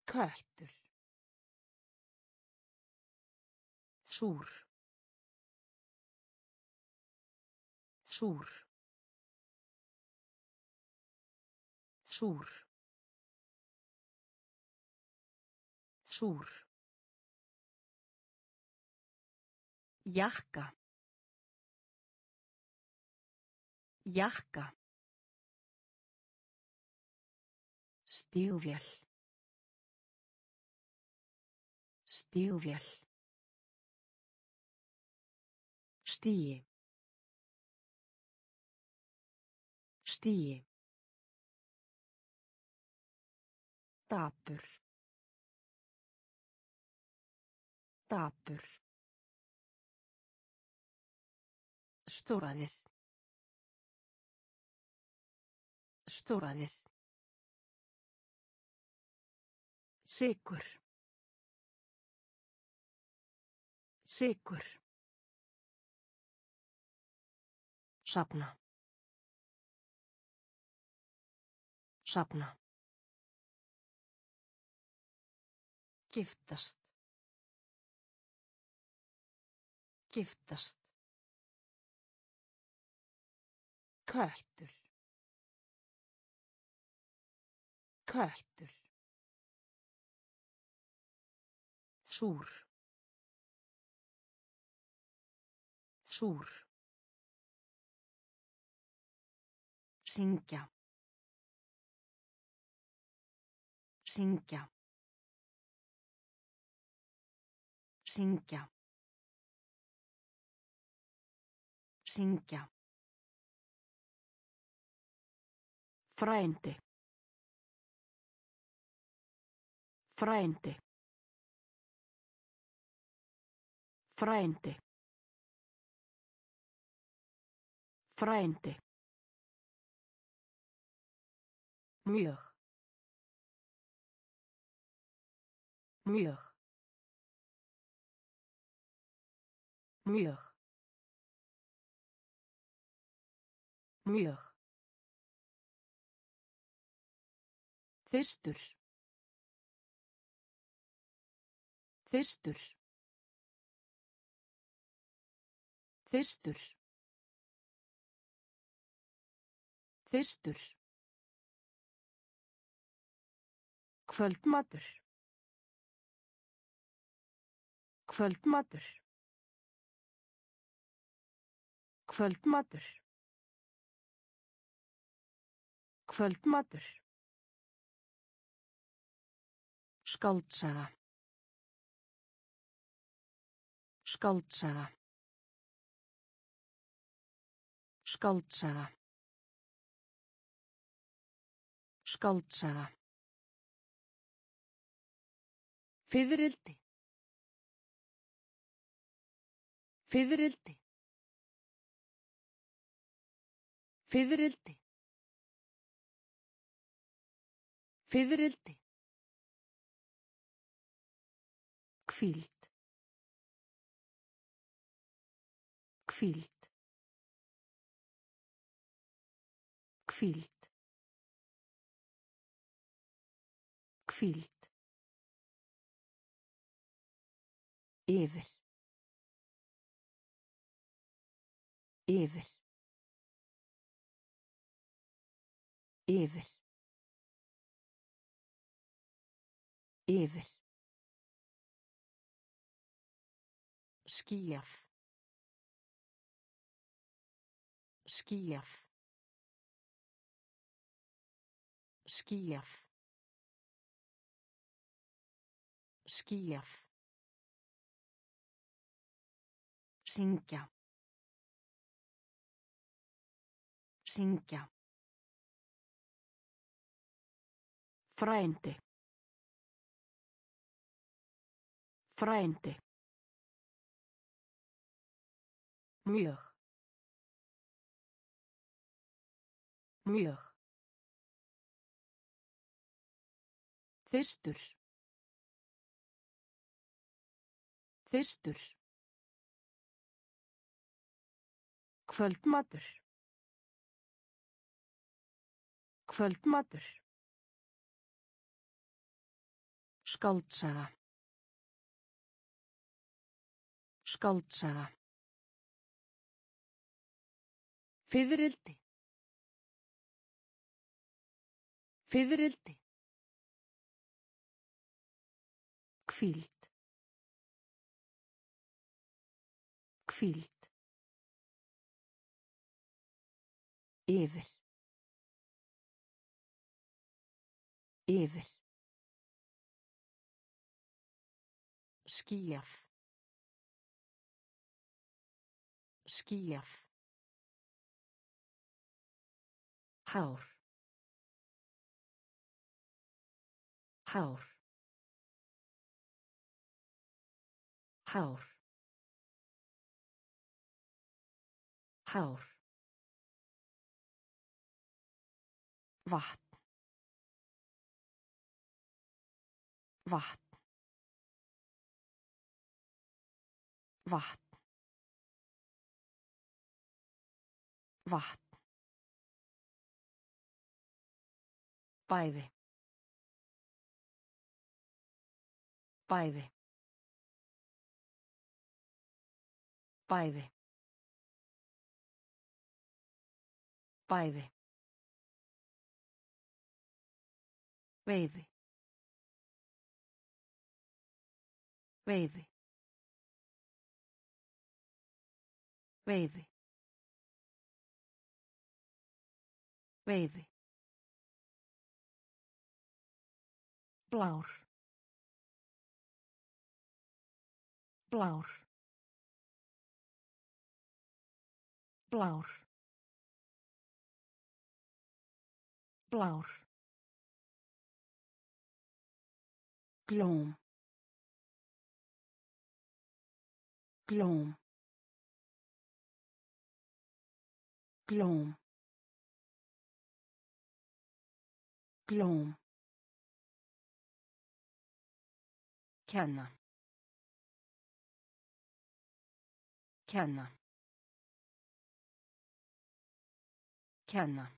Speaker 1: Köttur. Súr. Súr. Súr. Súr. Jakka. Jakka. Stígvél. Stígvél. Stíi. Stíi. Dapur. Dapur. Stóraðir. Stóraðir. Sigur. Sigur. Safna. Safna. Giftast. Giftast. Köttur. Köttur. Súr. Súr. Syngja. Syngja. Syngja. Syngja. Frændi. Frændi. Frændi. Frændi. Mjög. Mjög. Mjög. Mjög. Þyrstur. Þyrstur. Þyrstur. Þyrstur. Kvöldmatur. Kvöldmatur. Kvöldmatur. Kvöldmatur. Skáldsaga. Skáldsaga. Skáldsaga. Skáldsaga. Fiðrildi. Fiðrildi. Fiðrildi. Fiðrildi. Hvíld. Hvíld. Hvíld. Hvíld. Yfir. Yfir. Yfir. Yfir. Skýjað. Skýjað. Skýjað. Skýjað. Syngja. Syngja. Frændi. Frændi. Mjög. Mjög. Þyrstur. Þyrstur. Kvöldmatur. Kvöldmatur. Skáldsaga. Skáldsaga. Fiðrildi. Fiðrildi. Hvíld. Hvíld. Yfir. Yfir. Skýjað. Skýjað. Hár. Hár. Hár. Hár. Vatn. Vatn. Vatn. Vatn. Bæði. Bæði. Bæði. Bæði. Veiði. Veiði. Veiði. Veiði. Blár. Blár. Blár. Blár. Glóm. Glóm. Glóm. Glóm. Kenna. Kenna. Kenna.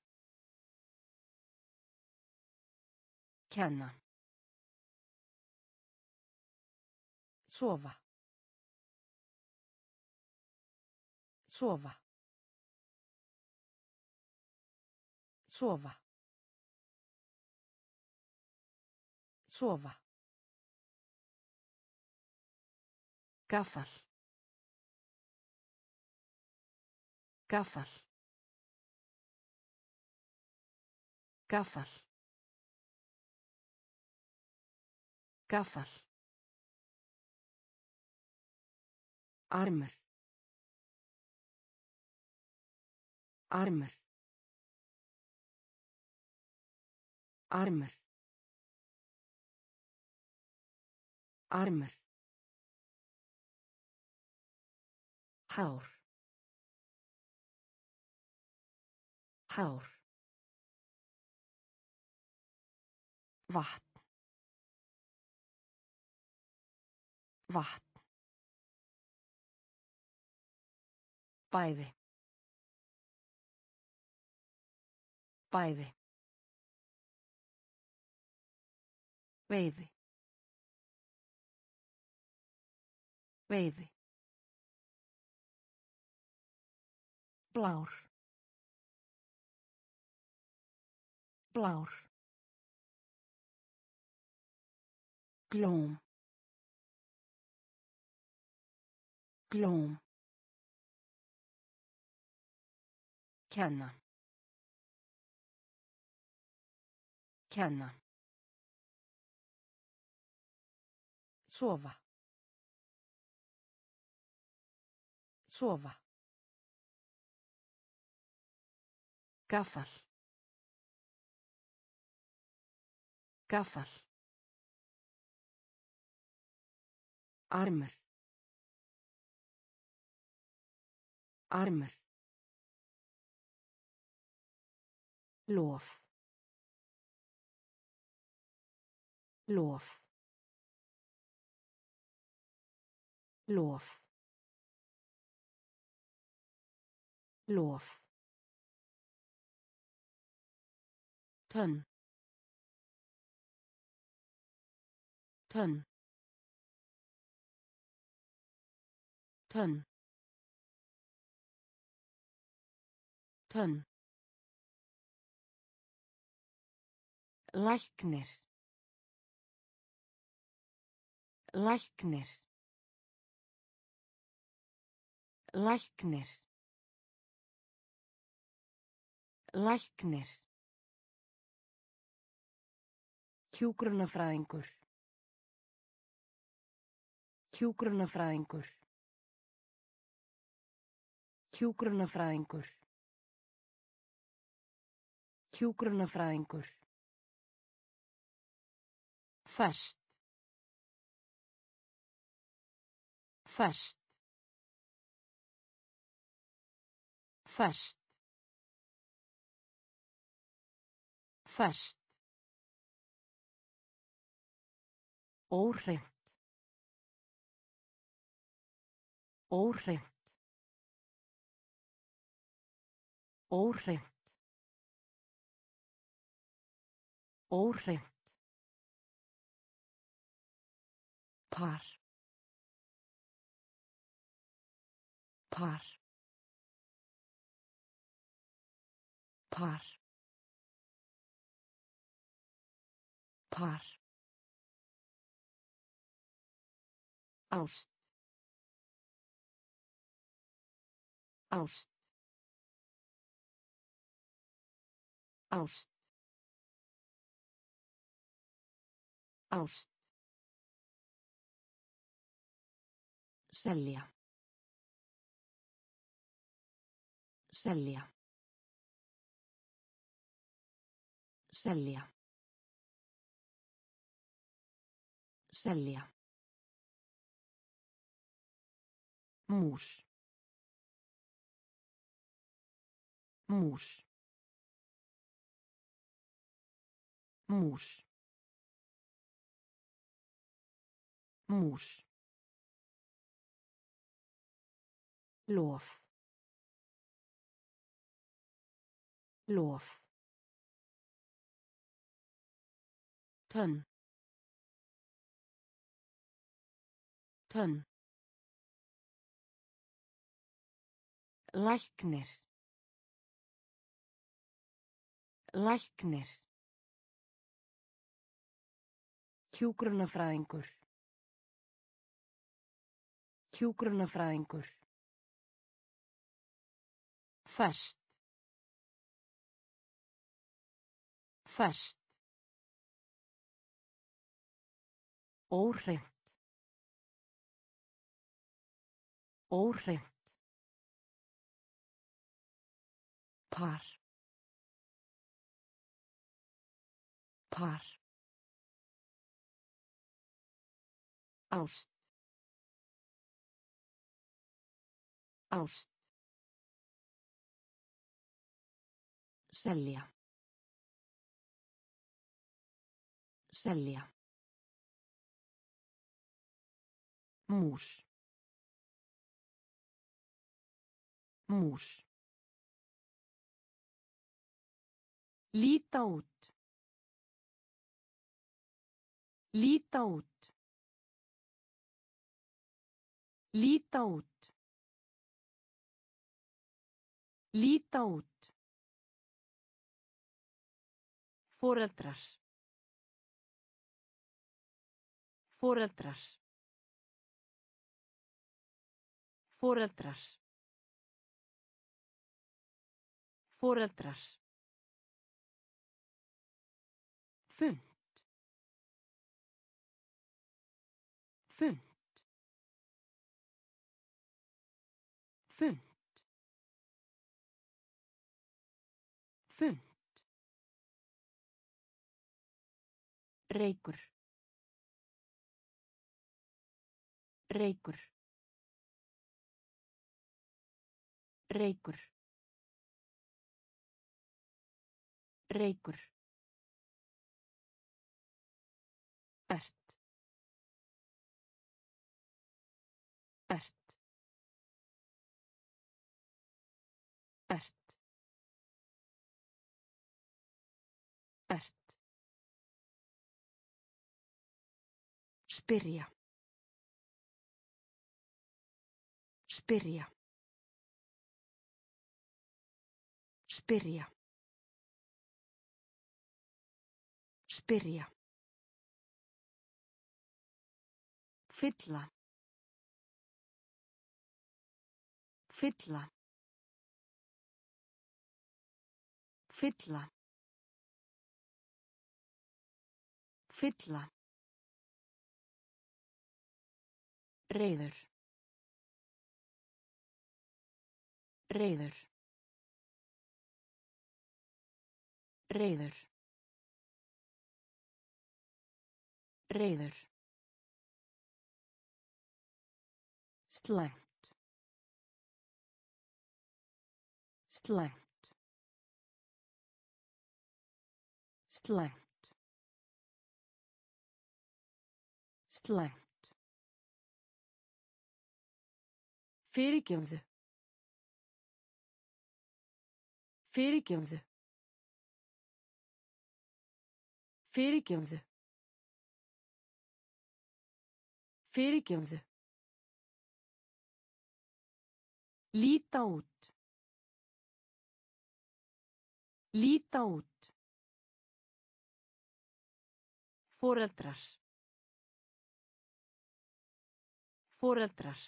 Speaker 1: Kenna. Sofa. Sofa. Sofa. Sofa. Gaffal. Gaffal. Gaffal. Gaffal. Armur. Armur. Armur. Armur. Hár. Hár. Vatn. Vatn. Bæði. Bæði. Veiði. Veiði. Blár. Blár. Glóm. Glóm. Kenna. Kenna. Sofa. Sofa. Gaffal. Gaffal. Armur. Armur. Lof. Lof. Lof. Lof. Tönn. Tönn. Tönn. Tönn. Læknir. Læknir. Læknir. Læknir. Hjúgrunafræðingur. Hjúgrunafræðingur. Hjúgrunafræðingur. Hjúgrunafræðingur. Ferskt. Ferskt. Ferskt. Ferskt. Óhreint. Óhreint. Óhreint. Óhreint. par par par par ást ást ást ást Selja. Selja. Selja. Selja. Mús. Mús. Mús. Mús. Lof. Lof. Tönn. Tönn. Læknir. Læknir. Hjúgrunafræðingur. Hjúgrunafræðingur. Ferskt. Ferskt. Óhreint. Óhreint. Par. Par. Ást. Ást. Selja. Selja. Mús. Mús. Líta út. Líta út. Líta út. Líta út. Foreldrar. Foreldrar. Foreldrar. Foreldrar. Þunnt. Þunnt. Þunnt. Þunnt. Reykur. Reykur. Reykur. Reykur. Ert. Ert. Ert. Ert. Spyrja. Spyrja. Spyrja. Spyrja. Fylla. Fylla. Fylla. Fylla. Reyður. Reyður. Reyður. Reyður. Slæmt. Slæmt. Slæmt. Slæmt. Fyrirgefðu. Fyrirgefðu. Fyrirgefðu. Fyrirgefðu. Líta út. Líta út. Foreldrar. Foreldrar.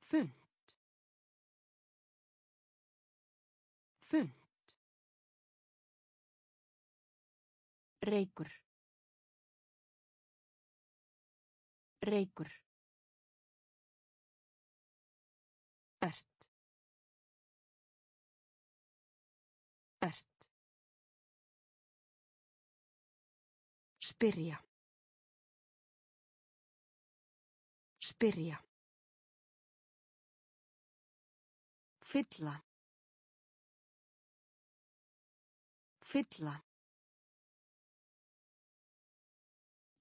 Speaker 1: Þunnt. Þunnt. Reykur. Reykur. Ert. Ert. Spyrja. Spyrja. Fylla. Fylla.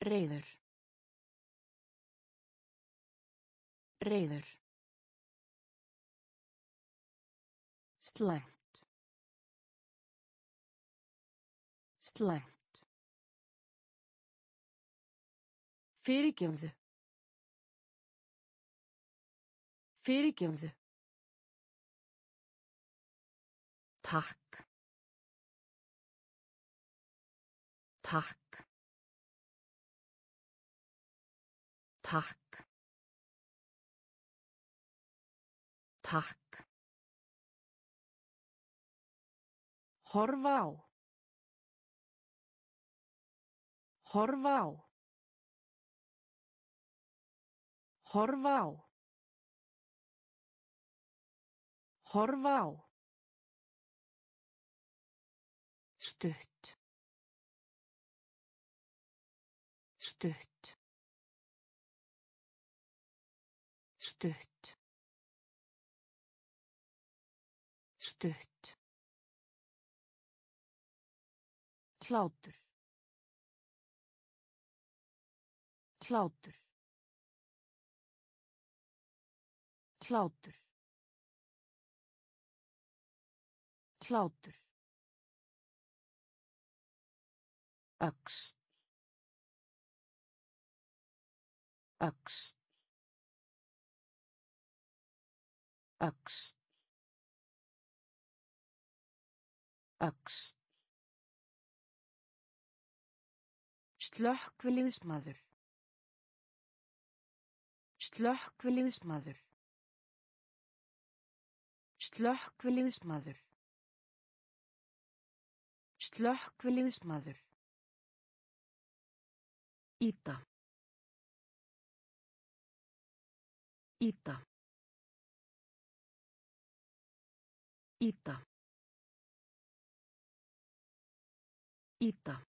Speaker 1: Reyður. Reyður. Slæmt. Slæmt. Fyrirgefðu. Fyrirgefðu. Takk. Takk. Takk. Takk. Horfa á. Horfa á. Horfa á. Horfa á. Stutt. Stutt. Hlátur. Hlátur. Hlátur. Hlátur. Öxt. Öxt. Öxt. Öxt. Slökkviliðsmaður. Slökkviliðsmaður. Slökkviliðsmaður. Slökkviliðsmaður. Íta. Íta. Íta. Íta.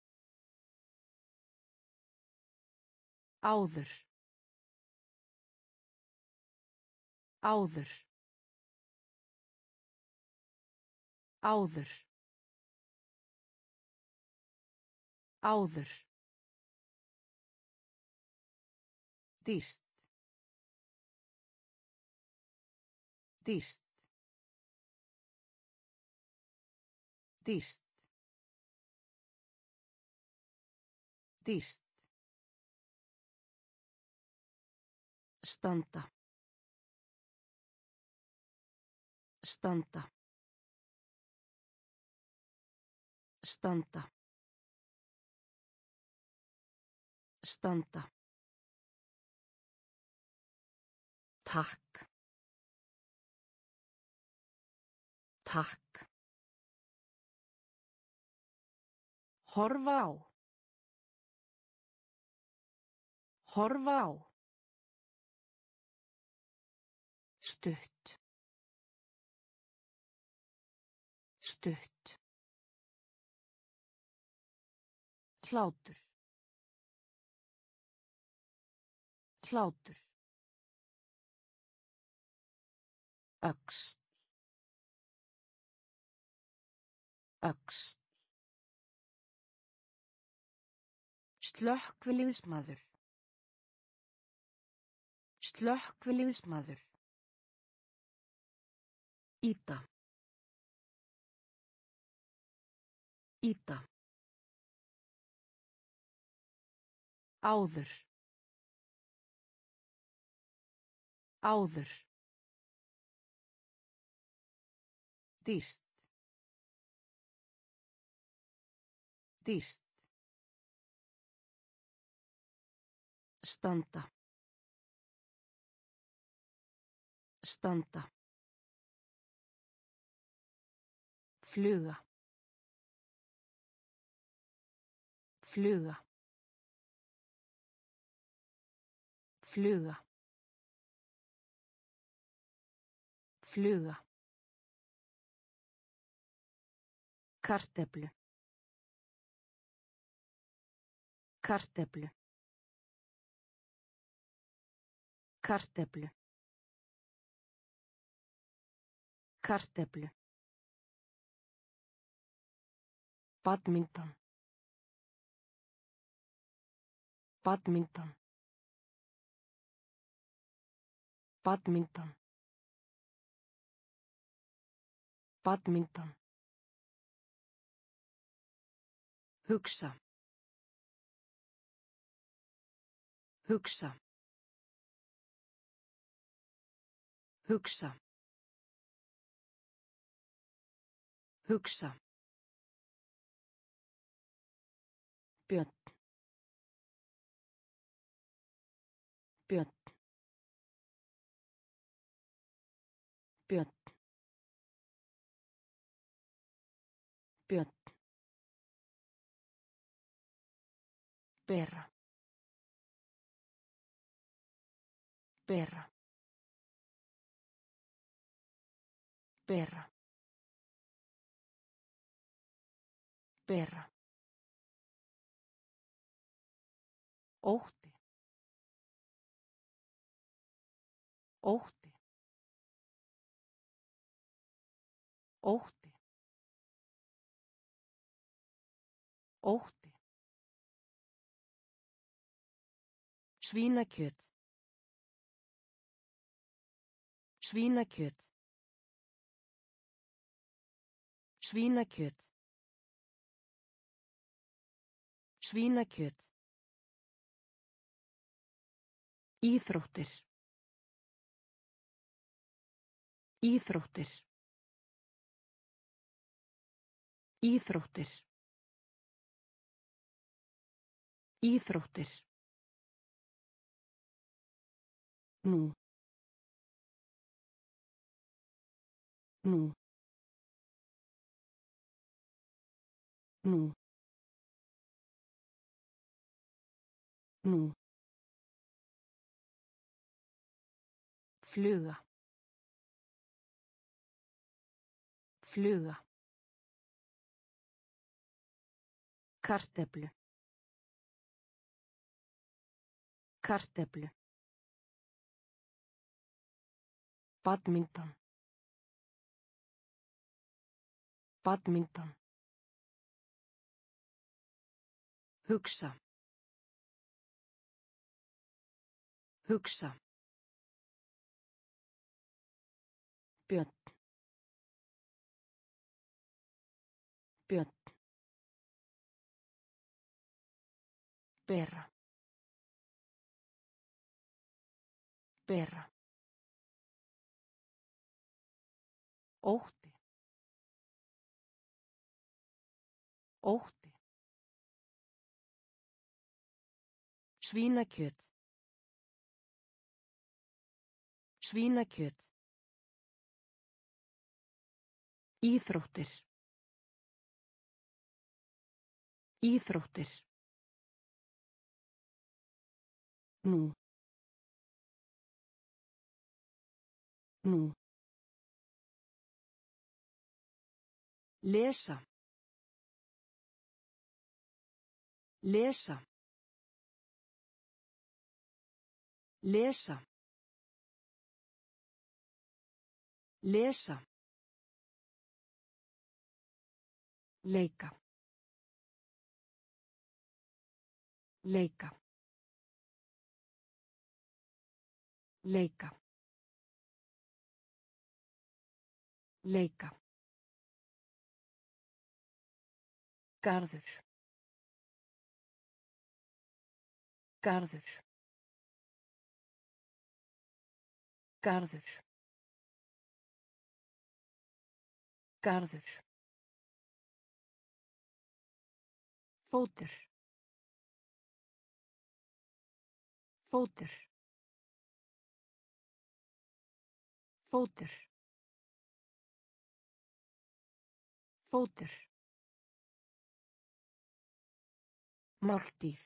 Speaker 1: Áður. Áður. Áður. Áður. Dýrst. Dýrst. Dýrst. Dýrst. Standa. Standa. Standa. Standa. Takk. Takk. Horfa á. Horfa á. Stutt. Stutt. Hlátur. Hlátur. Öxt. Öxt. Slökkviliðsmaður. Slökkviliðsmaður. Íta. Íta. Áður. Áður. Dýrst. Dýrst. Standa. Standa. Fluga. Fluga. Fluga. Fluga. Karteflu. Karteflu. Karteflu. Karteflu. Badminton. Badminton. Badminton. Badminton. Hugsa. Hugsa. Hugsa. Hugsa. Bera. Bera. Bera. Bera. Ótti. Ótti. Ótti. Ótti. Svínakjöt. Svínakjöt. Svínakjöt. Svínakjöt. Íþróttir. Íþróttir. Íþróttir. Íþróttir. Nú. Nú. Nú. Nú. Fluga. Fluga. Karteflu. Karteflu. Badminton. Badminton. Hugsa. Hugsa. Björn. Björn. Bera. Bera. Ótti. Ótti. Svínakjöt. Svínakjöt. Íþróttir. Íþróttir. Nú. Nú. Lesa. Lesa. Lesa. Lesa. Leika. Leika. Leika. Leika. Garður. Garður. Garður. Garður. Fótur. Fótur. Fótur. Fótur. Máltíð.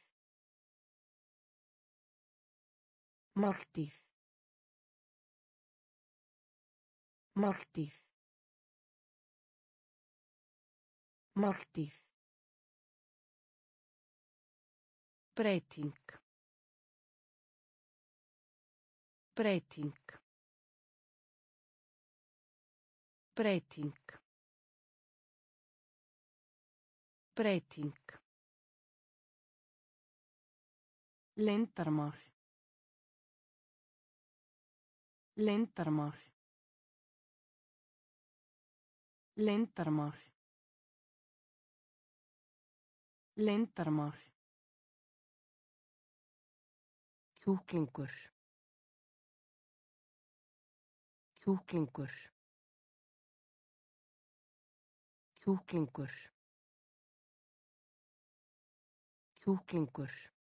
Speaker 1: Máltíð. Máltíð. Máltíð. Breyting. Breyting. Breyting. Breyting. Leyndarmál. Leyndarmál. Leyndarmál. Leyndarmál. Kjúklingur. Kjúklingur. Kjúklingur. Kjúklingur.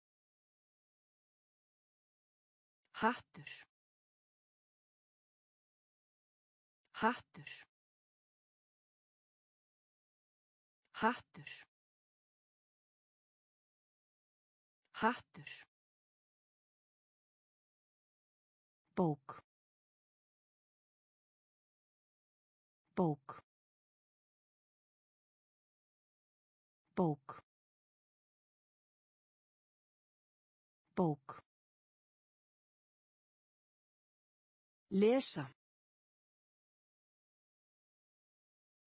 Speaker 1: Hattur. Hattur. Hattur. Hattur. Bók. Bók. Bók. Bók. Lesa.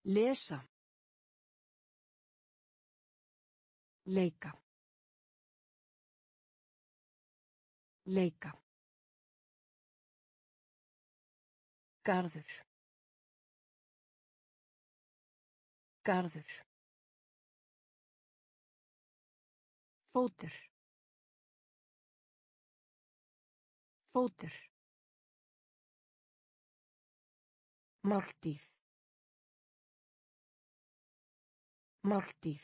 Speaker 1: Lesa. Leika. Leika. Garður. Garður. Fótur. Fótur. Máltíð. Máltíð.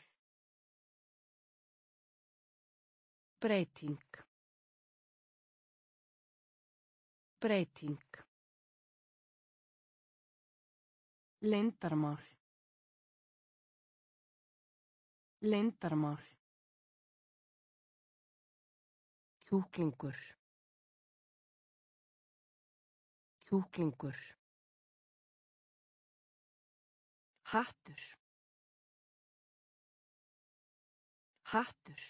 Speaker 1: Breyting. Breyting. Leyndarmál. Leyndarmál. Kjúklingur. Kjúklingur. Hattur. Hattur.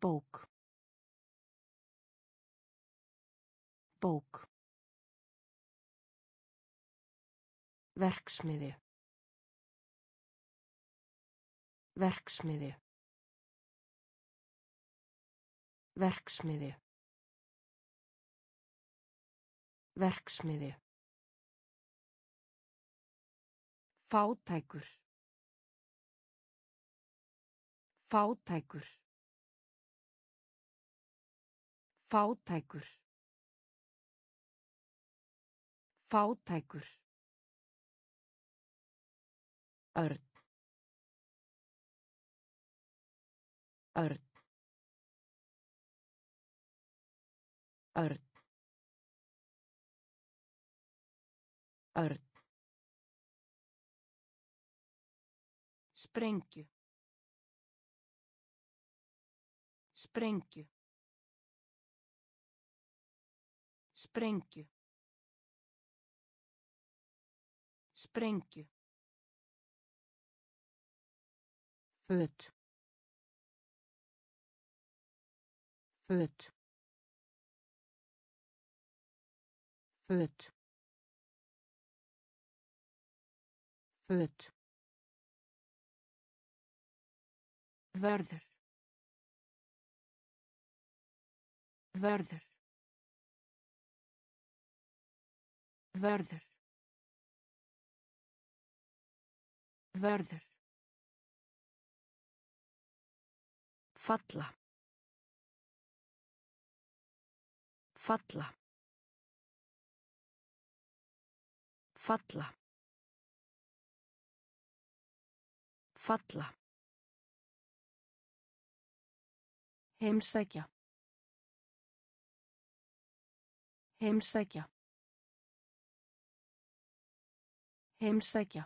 Speaker 1: Bók. Bók. Verksmiði. Verksmiði. Verksmiði. Verksmiði. Fátækur. Fátækur. Fátækur. Fátækur. Örn. Örn. Örn. Örn. Sprengju. Sprengju. Sprengju. Sprengju. Föt. Föt. Föt. Föt. Vörður. Vörður. Vörður. Vörður. Falla. Falla. Falla. Falla. Heimsækja. Heimsækja. Heimsækja.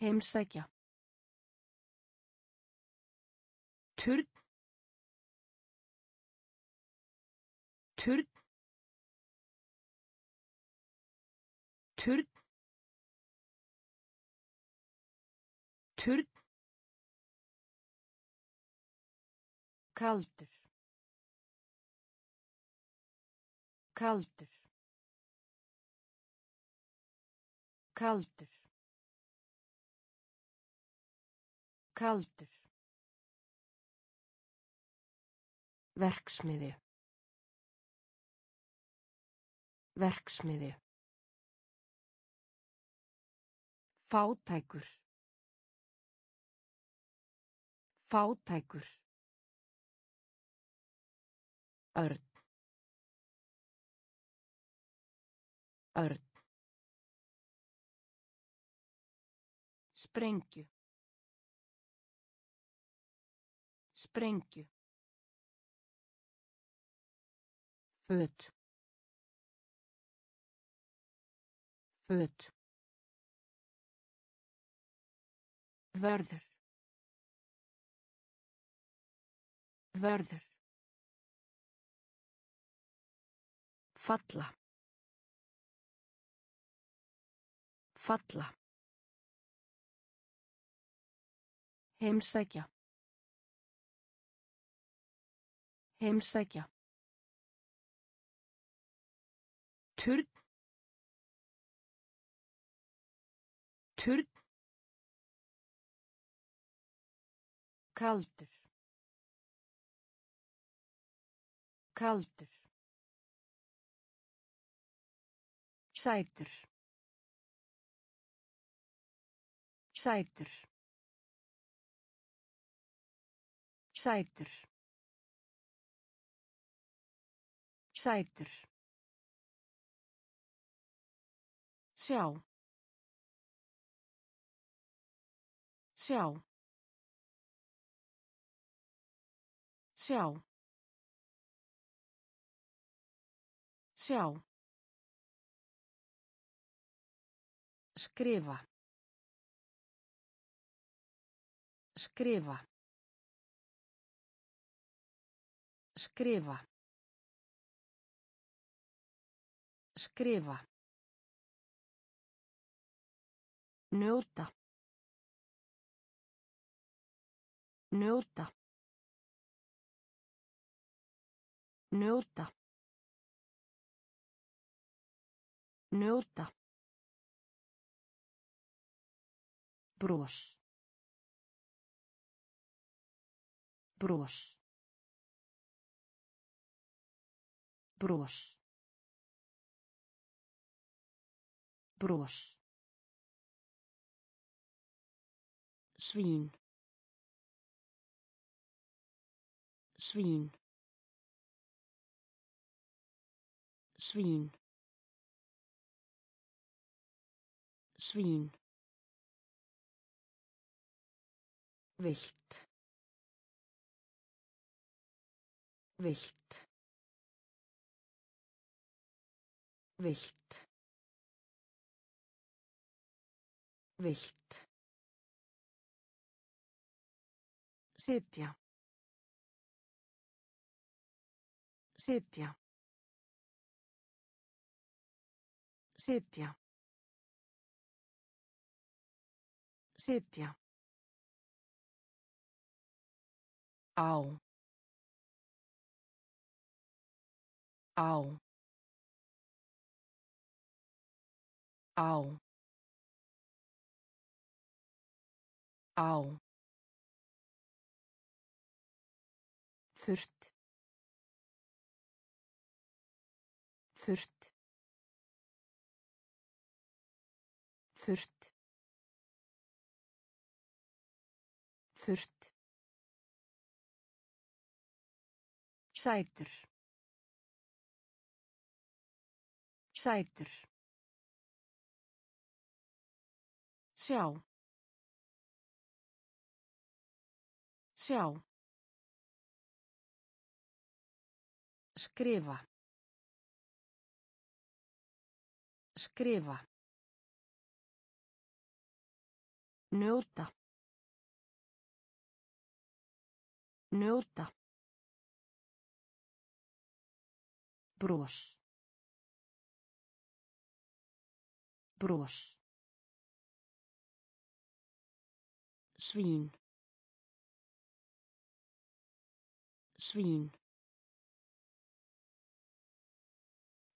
Speaker 1: Heimsækja. Turn. Turn. Turn. Turn. Kaldur. Kaldur. Kaldur. Kaldur. Verksmiði. Verksmiði. Fátækur. Fátækur. Örn. Örn. Sprengju. Sprengju. Föt. Föt. Vörður. Vörður. Falla. Falla. Heimsækja. Heimsækja. Turn. Turn. Kaldur. Kaldur. Sætur. Sætur. Sætur. Sætur. Sjá. Sjá. Sjá. Sjá. Skrifa. Skrifa. Skrifa. Skrifa. Njóta. Njóta. Njóta. Njóta. Bros. Bros. Bros. Bros. Svín. Svín. Svín. Svín. Vilt. Vilt. Vilt. Vilt. Sitja. Sitja. Sitja. Sitja. Á. Á. Á. Á. Þurrt. Þurrt. Þurrt. Þurrt. Sætur. Sætur. Sjá. Sjá. Skrifa. Skrifa. Njóta. Njóta. Bros. Bros. Svín. Svín.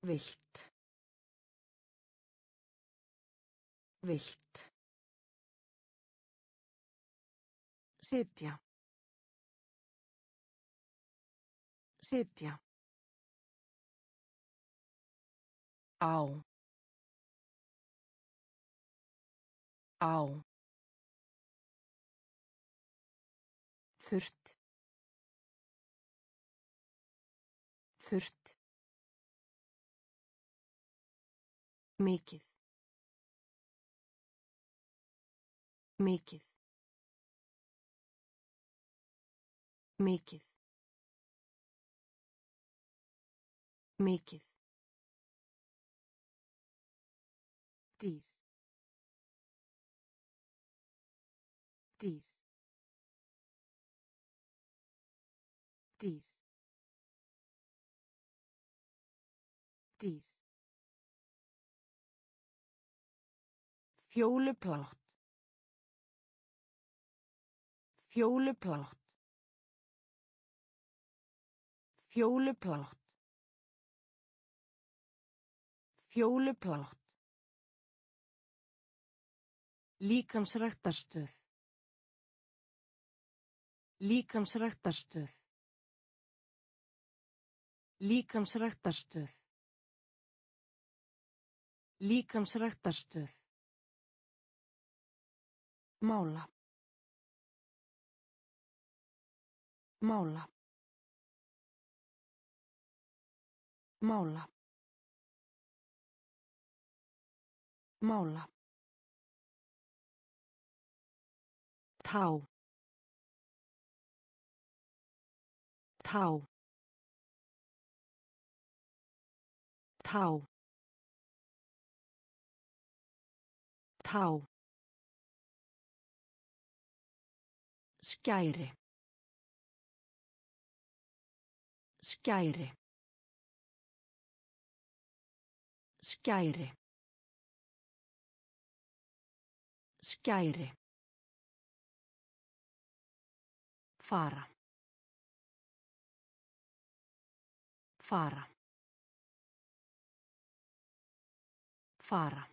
Speaker 1: Vilt. Vilt. Sitja. Sitja. Á. Á. Þurrt. Þurrt. Mikið. Mikið. Mikið. Mikið. Fjóluplátt. Fjóluplátt. Fjóluplátt. Fjóluplátt. Líkamsræktarstöð. Líkamsræktarstöð. Líkamsræktarstöð. Líkamsræktarstöð. Mála. Mála. Mála. Mála. Tá. Tá. Tá. Tá. Skæri. Skæri. Skæri. Skæri. Fara. Fara. Fara.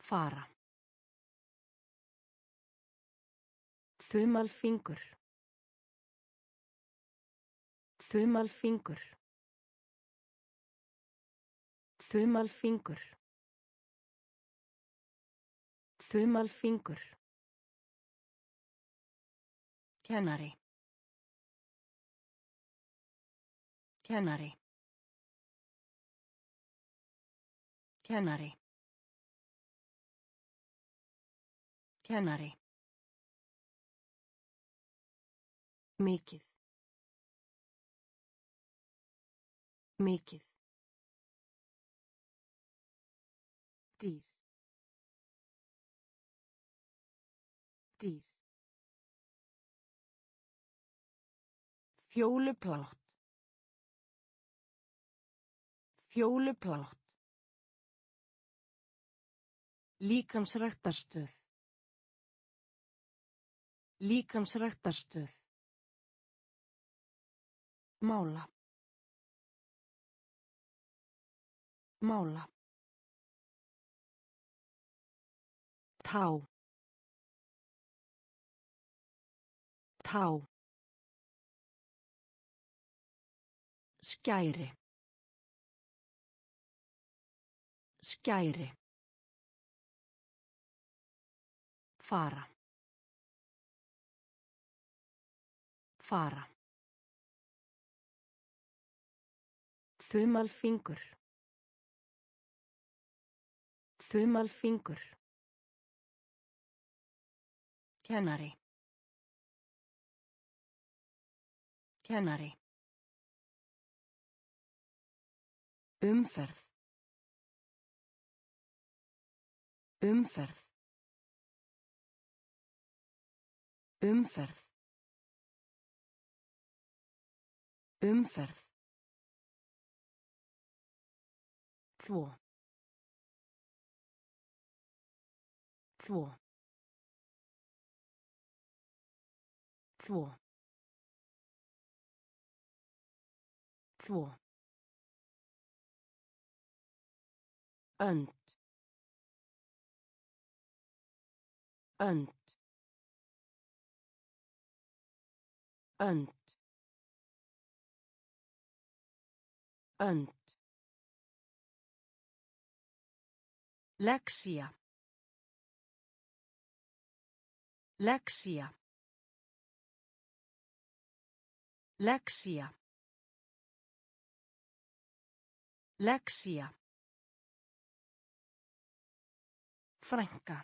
Speaker 1: Fara. Þumalfingur. Þumalfingur. Þumalfingur. Þumalfingur. Kennari. Kennari. Kennari. Kennari. Mikið. Mikið. Dýr. Dýr. Fjóluplátt. Fjóluplátt. Líkamsræktarstöð. Líkamsræktarstöð. Mála. Mála. Tá. Tá. Skæri. Skæri. Fara. Fara. Þumalfingur. Þumalfingur. Kennari. Kennari. Umferð. Umferð. Umferð. Umferð. Þvó. Þvó. Þvó. Þvó. Önd. Önd. Önd. Önd. Lexía. Lexía. Lexía. Lexía. Frænka.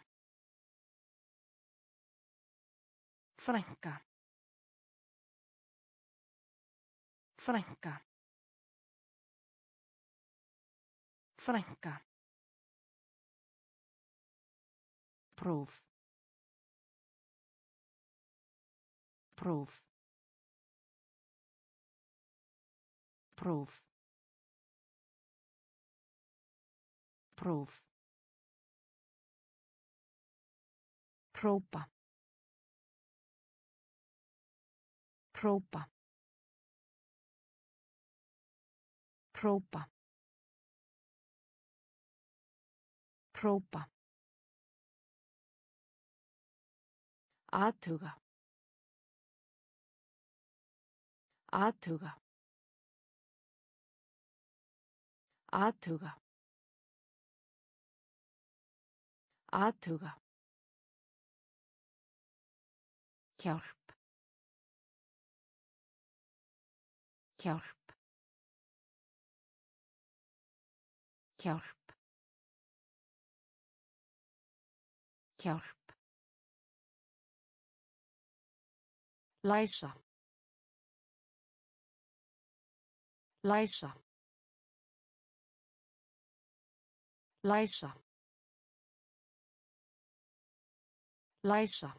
Speaker 1: Frænka. Frænka. Frænka. Próf. Próf. Próf. Próf. Hrópa. Hrópa. Hrópa. Hrópa. Athuga. Athuga. Athuga. Athuga. Hjálp. Hjálp. Hjálp. Hjálp. Læsa. Læsa. Læsa. Læsa.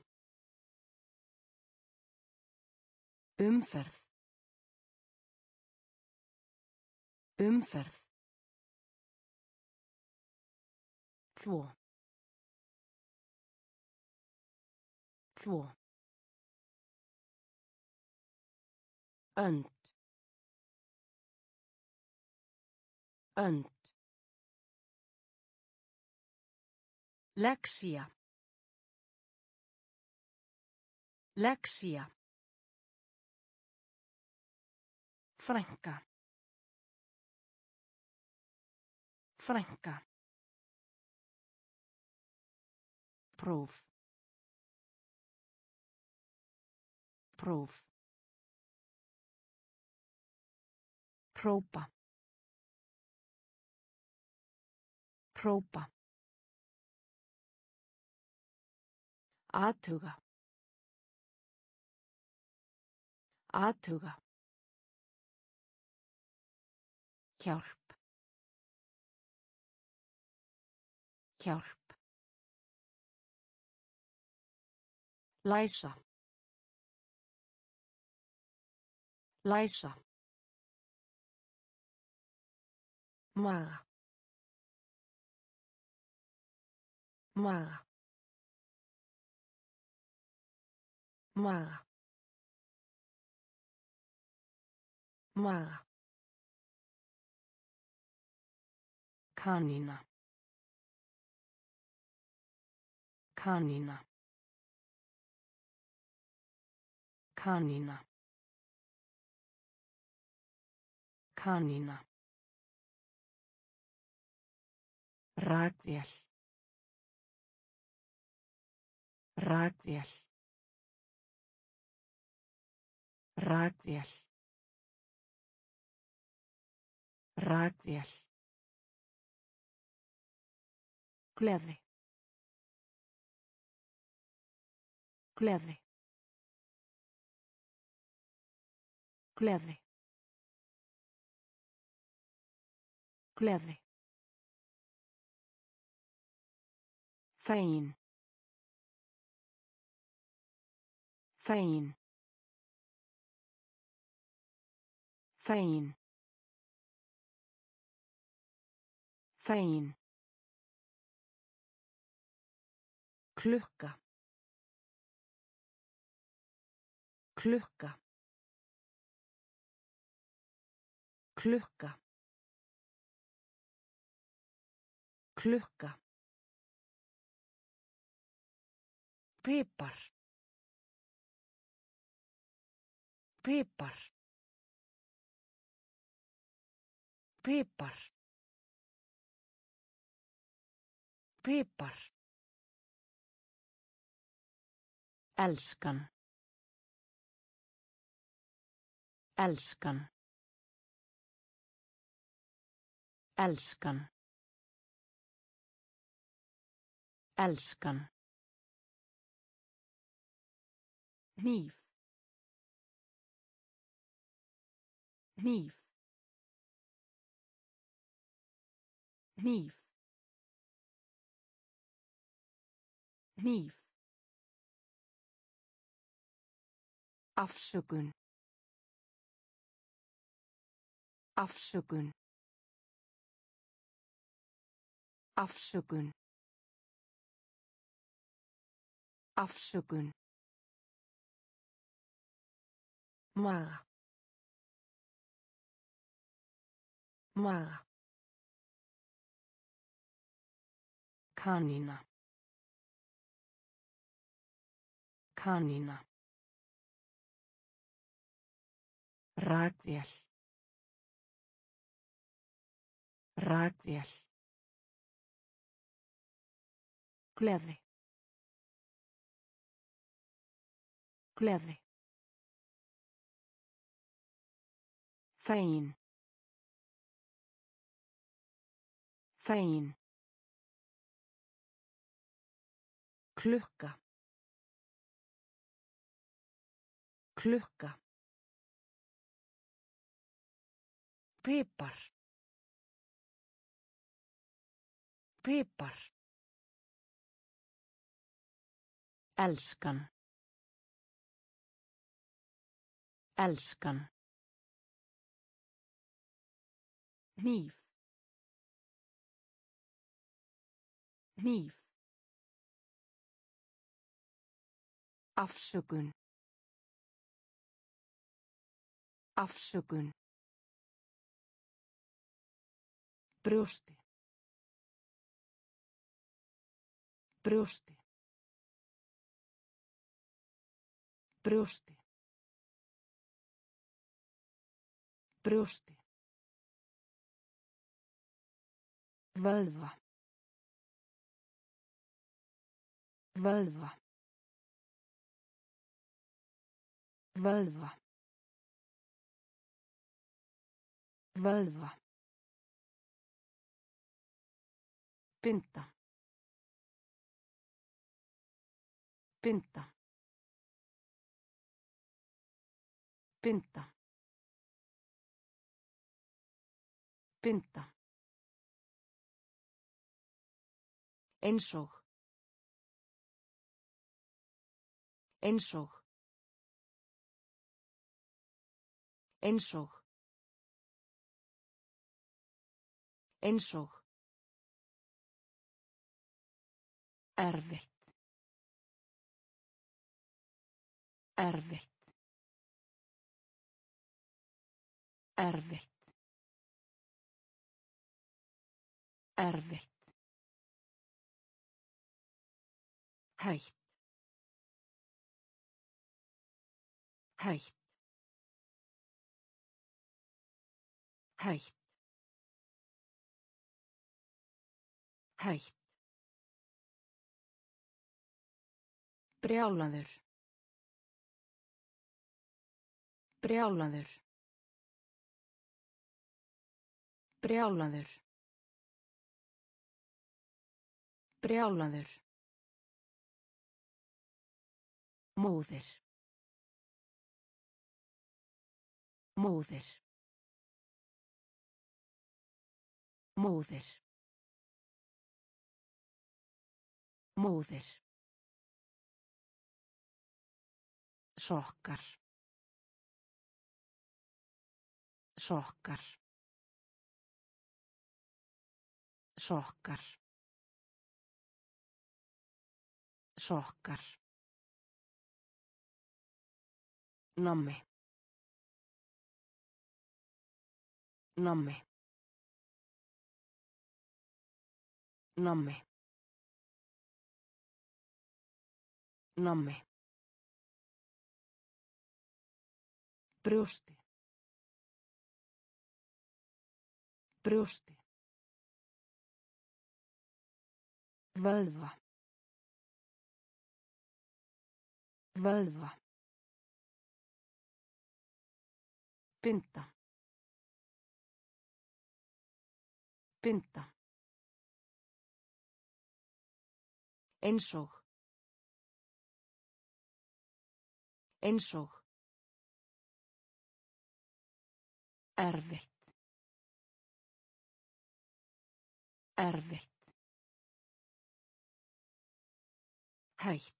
Speaker 1: Umferð. Umferð. Þvó. Þvó. Önd. Önd. Lexía. Lexía. Frænka. Frænka. Próf. Próf. Própa. Própa. Athuga. Athuga. Hjálp. Hjálp. Læsa. Læsa. Maga. Maga. Maga. Maga. Kanína. Kanína. Kanína. Kanína. Rakvél. Rakvél. Rakvél. Rakvél. Gleði. Gleði. Gleði. Gleði. Fegin. Fegin. Fegin. Fegin. Klukka. Klukka. Klukka. Klukka. Pipar. Pipar. Pipar. Pipar. Elskan. Elskan. Elskan. Elskan. Hníf. Hníf. Hníf. Hníf. Afsökun. Afsökun. Afsökun. Afsökun. Maga. Maga. Kanína. Kanína. Rakvél. Rakvél. Gleði. Gleði. Fegin. Fegin. Klukka. Klukka. Pipar. Pipar. Elskan. Elskan. Hníf. Hníf. Afsökun. Afsökun. Brjósti. Brjósti. Brjósti. Brjósti. Vöðva. Vöðva. Vöðva. Vöðva. Binda. Binda. Binda. Binda. Einsog. Einsog. Einsog. Einsog. Erfitt. Erfitt. Erfitt. Erfitt. Hætt. Hætt. Hætt. Hætt. Brjálaður. Brjálaður. Brjálaður. Brjálaður. Móðir. Móðir. Móðir. Móðir. Sokkar. Sokkar. Sokkar. Sokkar. Nammi. Nammi. Nammi. Nammi. Brjósti. Brjósti. Vöðva. Vöðva. Binda. Binda. Einsog. Einsog. Erfitt. Erfitt. Hætt.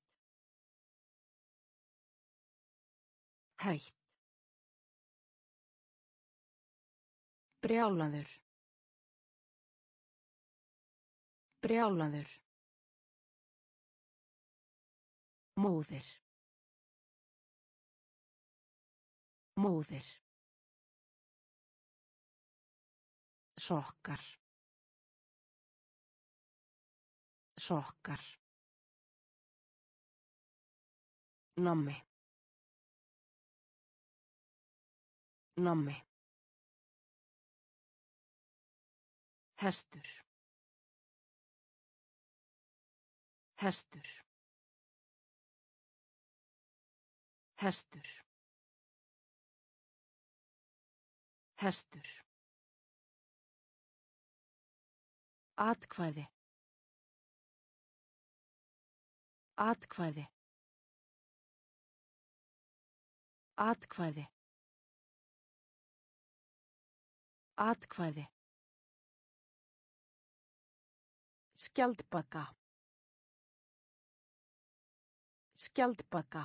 Speaker 1: Hætt. Brjálaður. Brjálaður. Móðir. Móðir. Sokkar. Sokkar. Nammi. Nammi. Hestur. Hestur. Hestur. Hestur. Atkvæði. Atkvæði. Atkvæði. Atkvæði. Skjaldbaka. Skjaldbaka.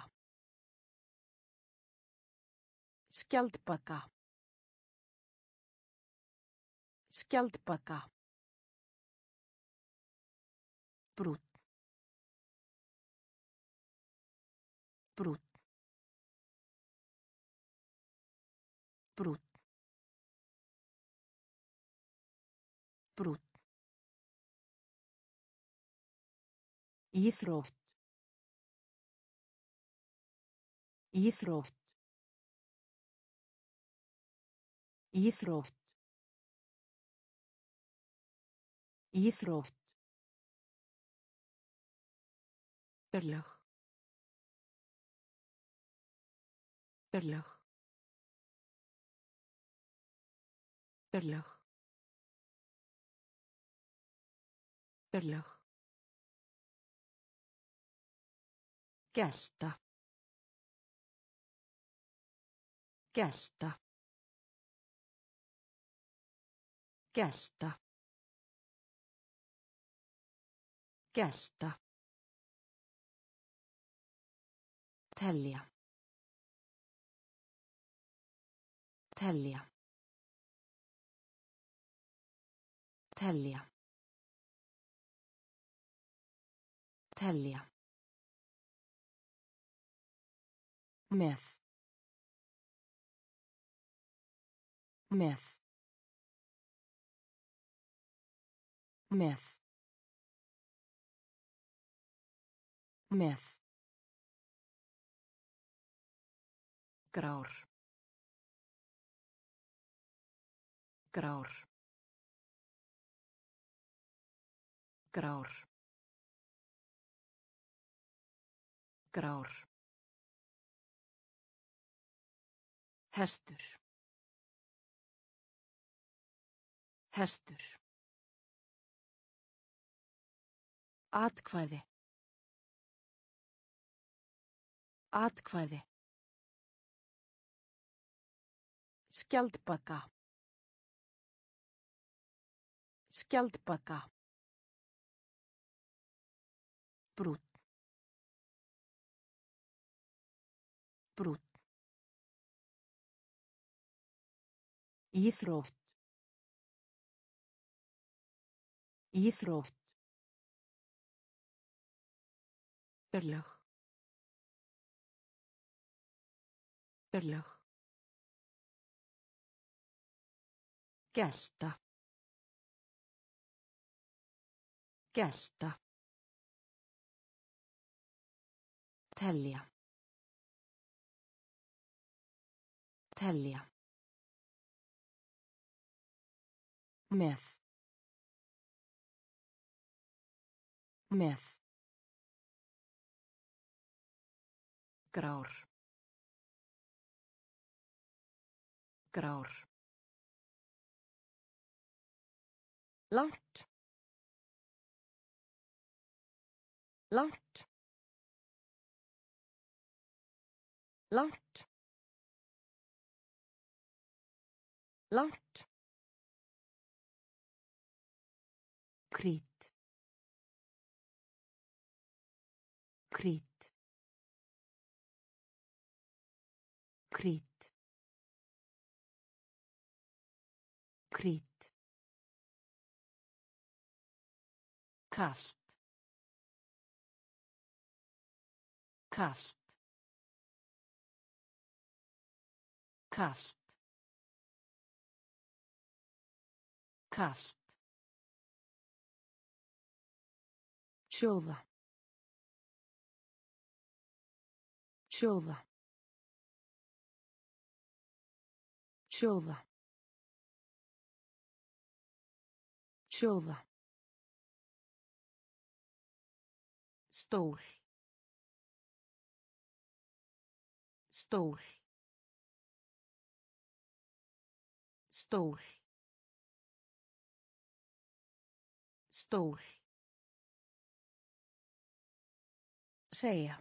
Speaker 1: Skjaldbaka. Skjaldbaka. Brút. Brút. Íþrótt. Íþrótt. Íþrótt. Íþrótt. Örlög. Örlög. Örlög. Örlög. Gelta. Gelta. Gelta. Gelta. Telja. Telja. Telja. Telja. Með. Með. Með. Með. Grár. Grár. Grár. Grár. Hestur. Hestur. Atkvæði. Atkvæði. Skjaldbaka. Skjaldbaka. Brút. Brút. Íþrótt. Íþrótt. Örlög. Örlög. Gelta. Gelta. Telja. Telja. Með. Með. Grár. Grár. Langt. Langt. Langt. Langt. Krít. Krít. Krít. Krít. Kast. Kast. Kast. Kast. Sjóða. Sjóða. Sjóða. Sjóða. Stól. Stól. Stól. Stól. Segja.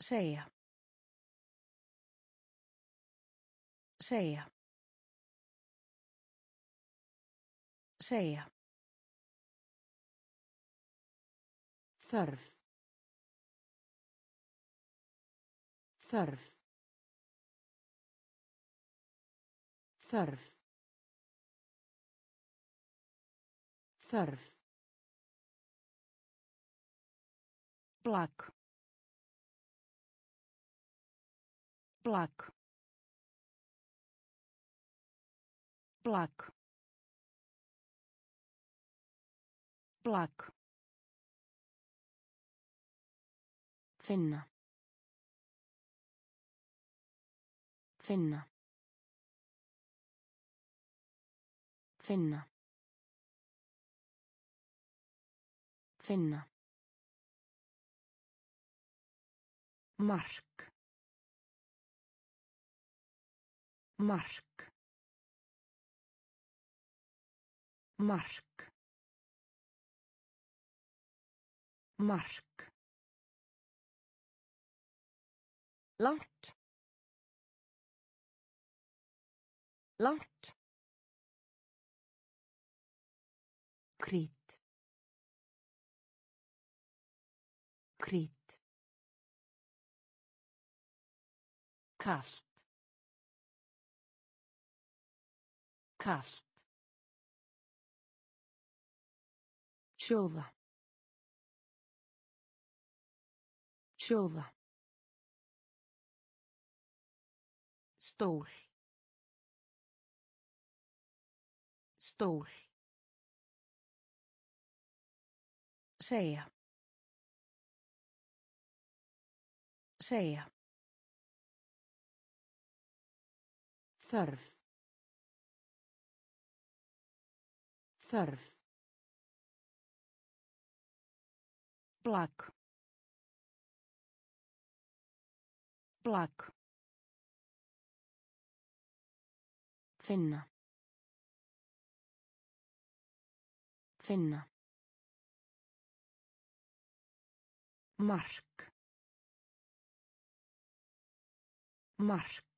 Speaker 1: Segja. Segja. Segja. Þörf. Þörf. Þörf. Þörf. Plak. Plak. Plak. Plak. Finna. Finna. Finna. Finna. Mark. Mark. Mark. Mark. Langt. Langt. Krít. Krít. Kast. Kast. Sjóða. Sjóða. Stól. Stól. Segja. Segja. Þörf. Þörf. Plak. Plak. Finna. Finna. Mark. Mark.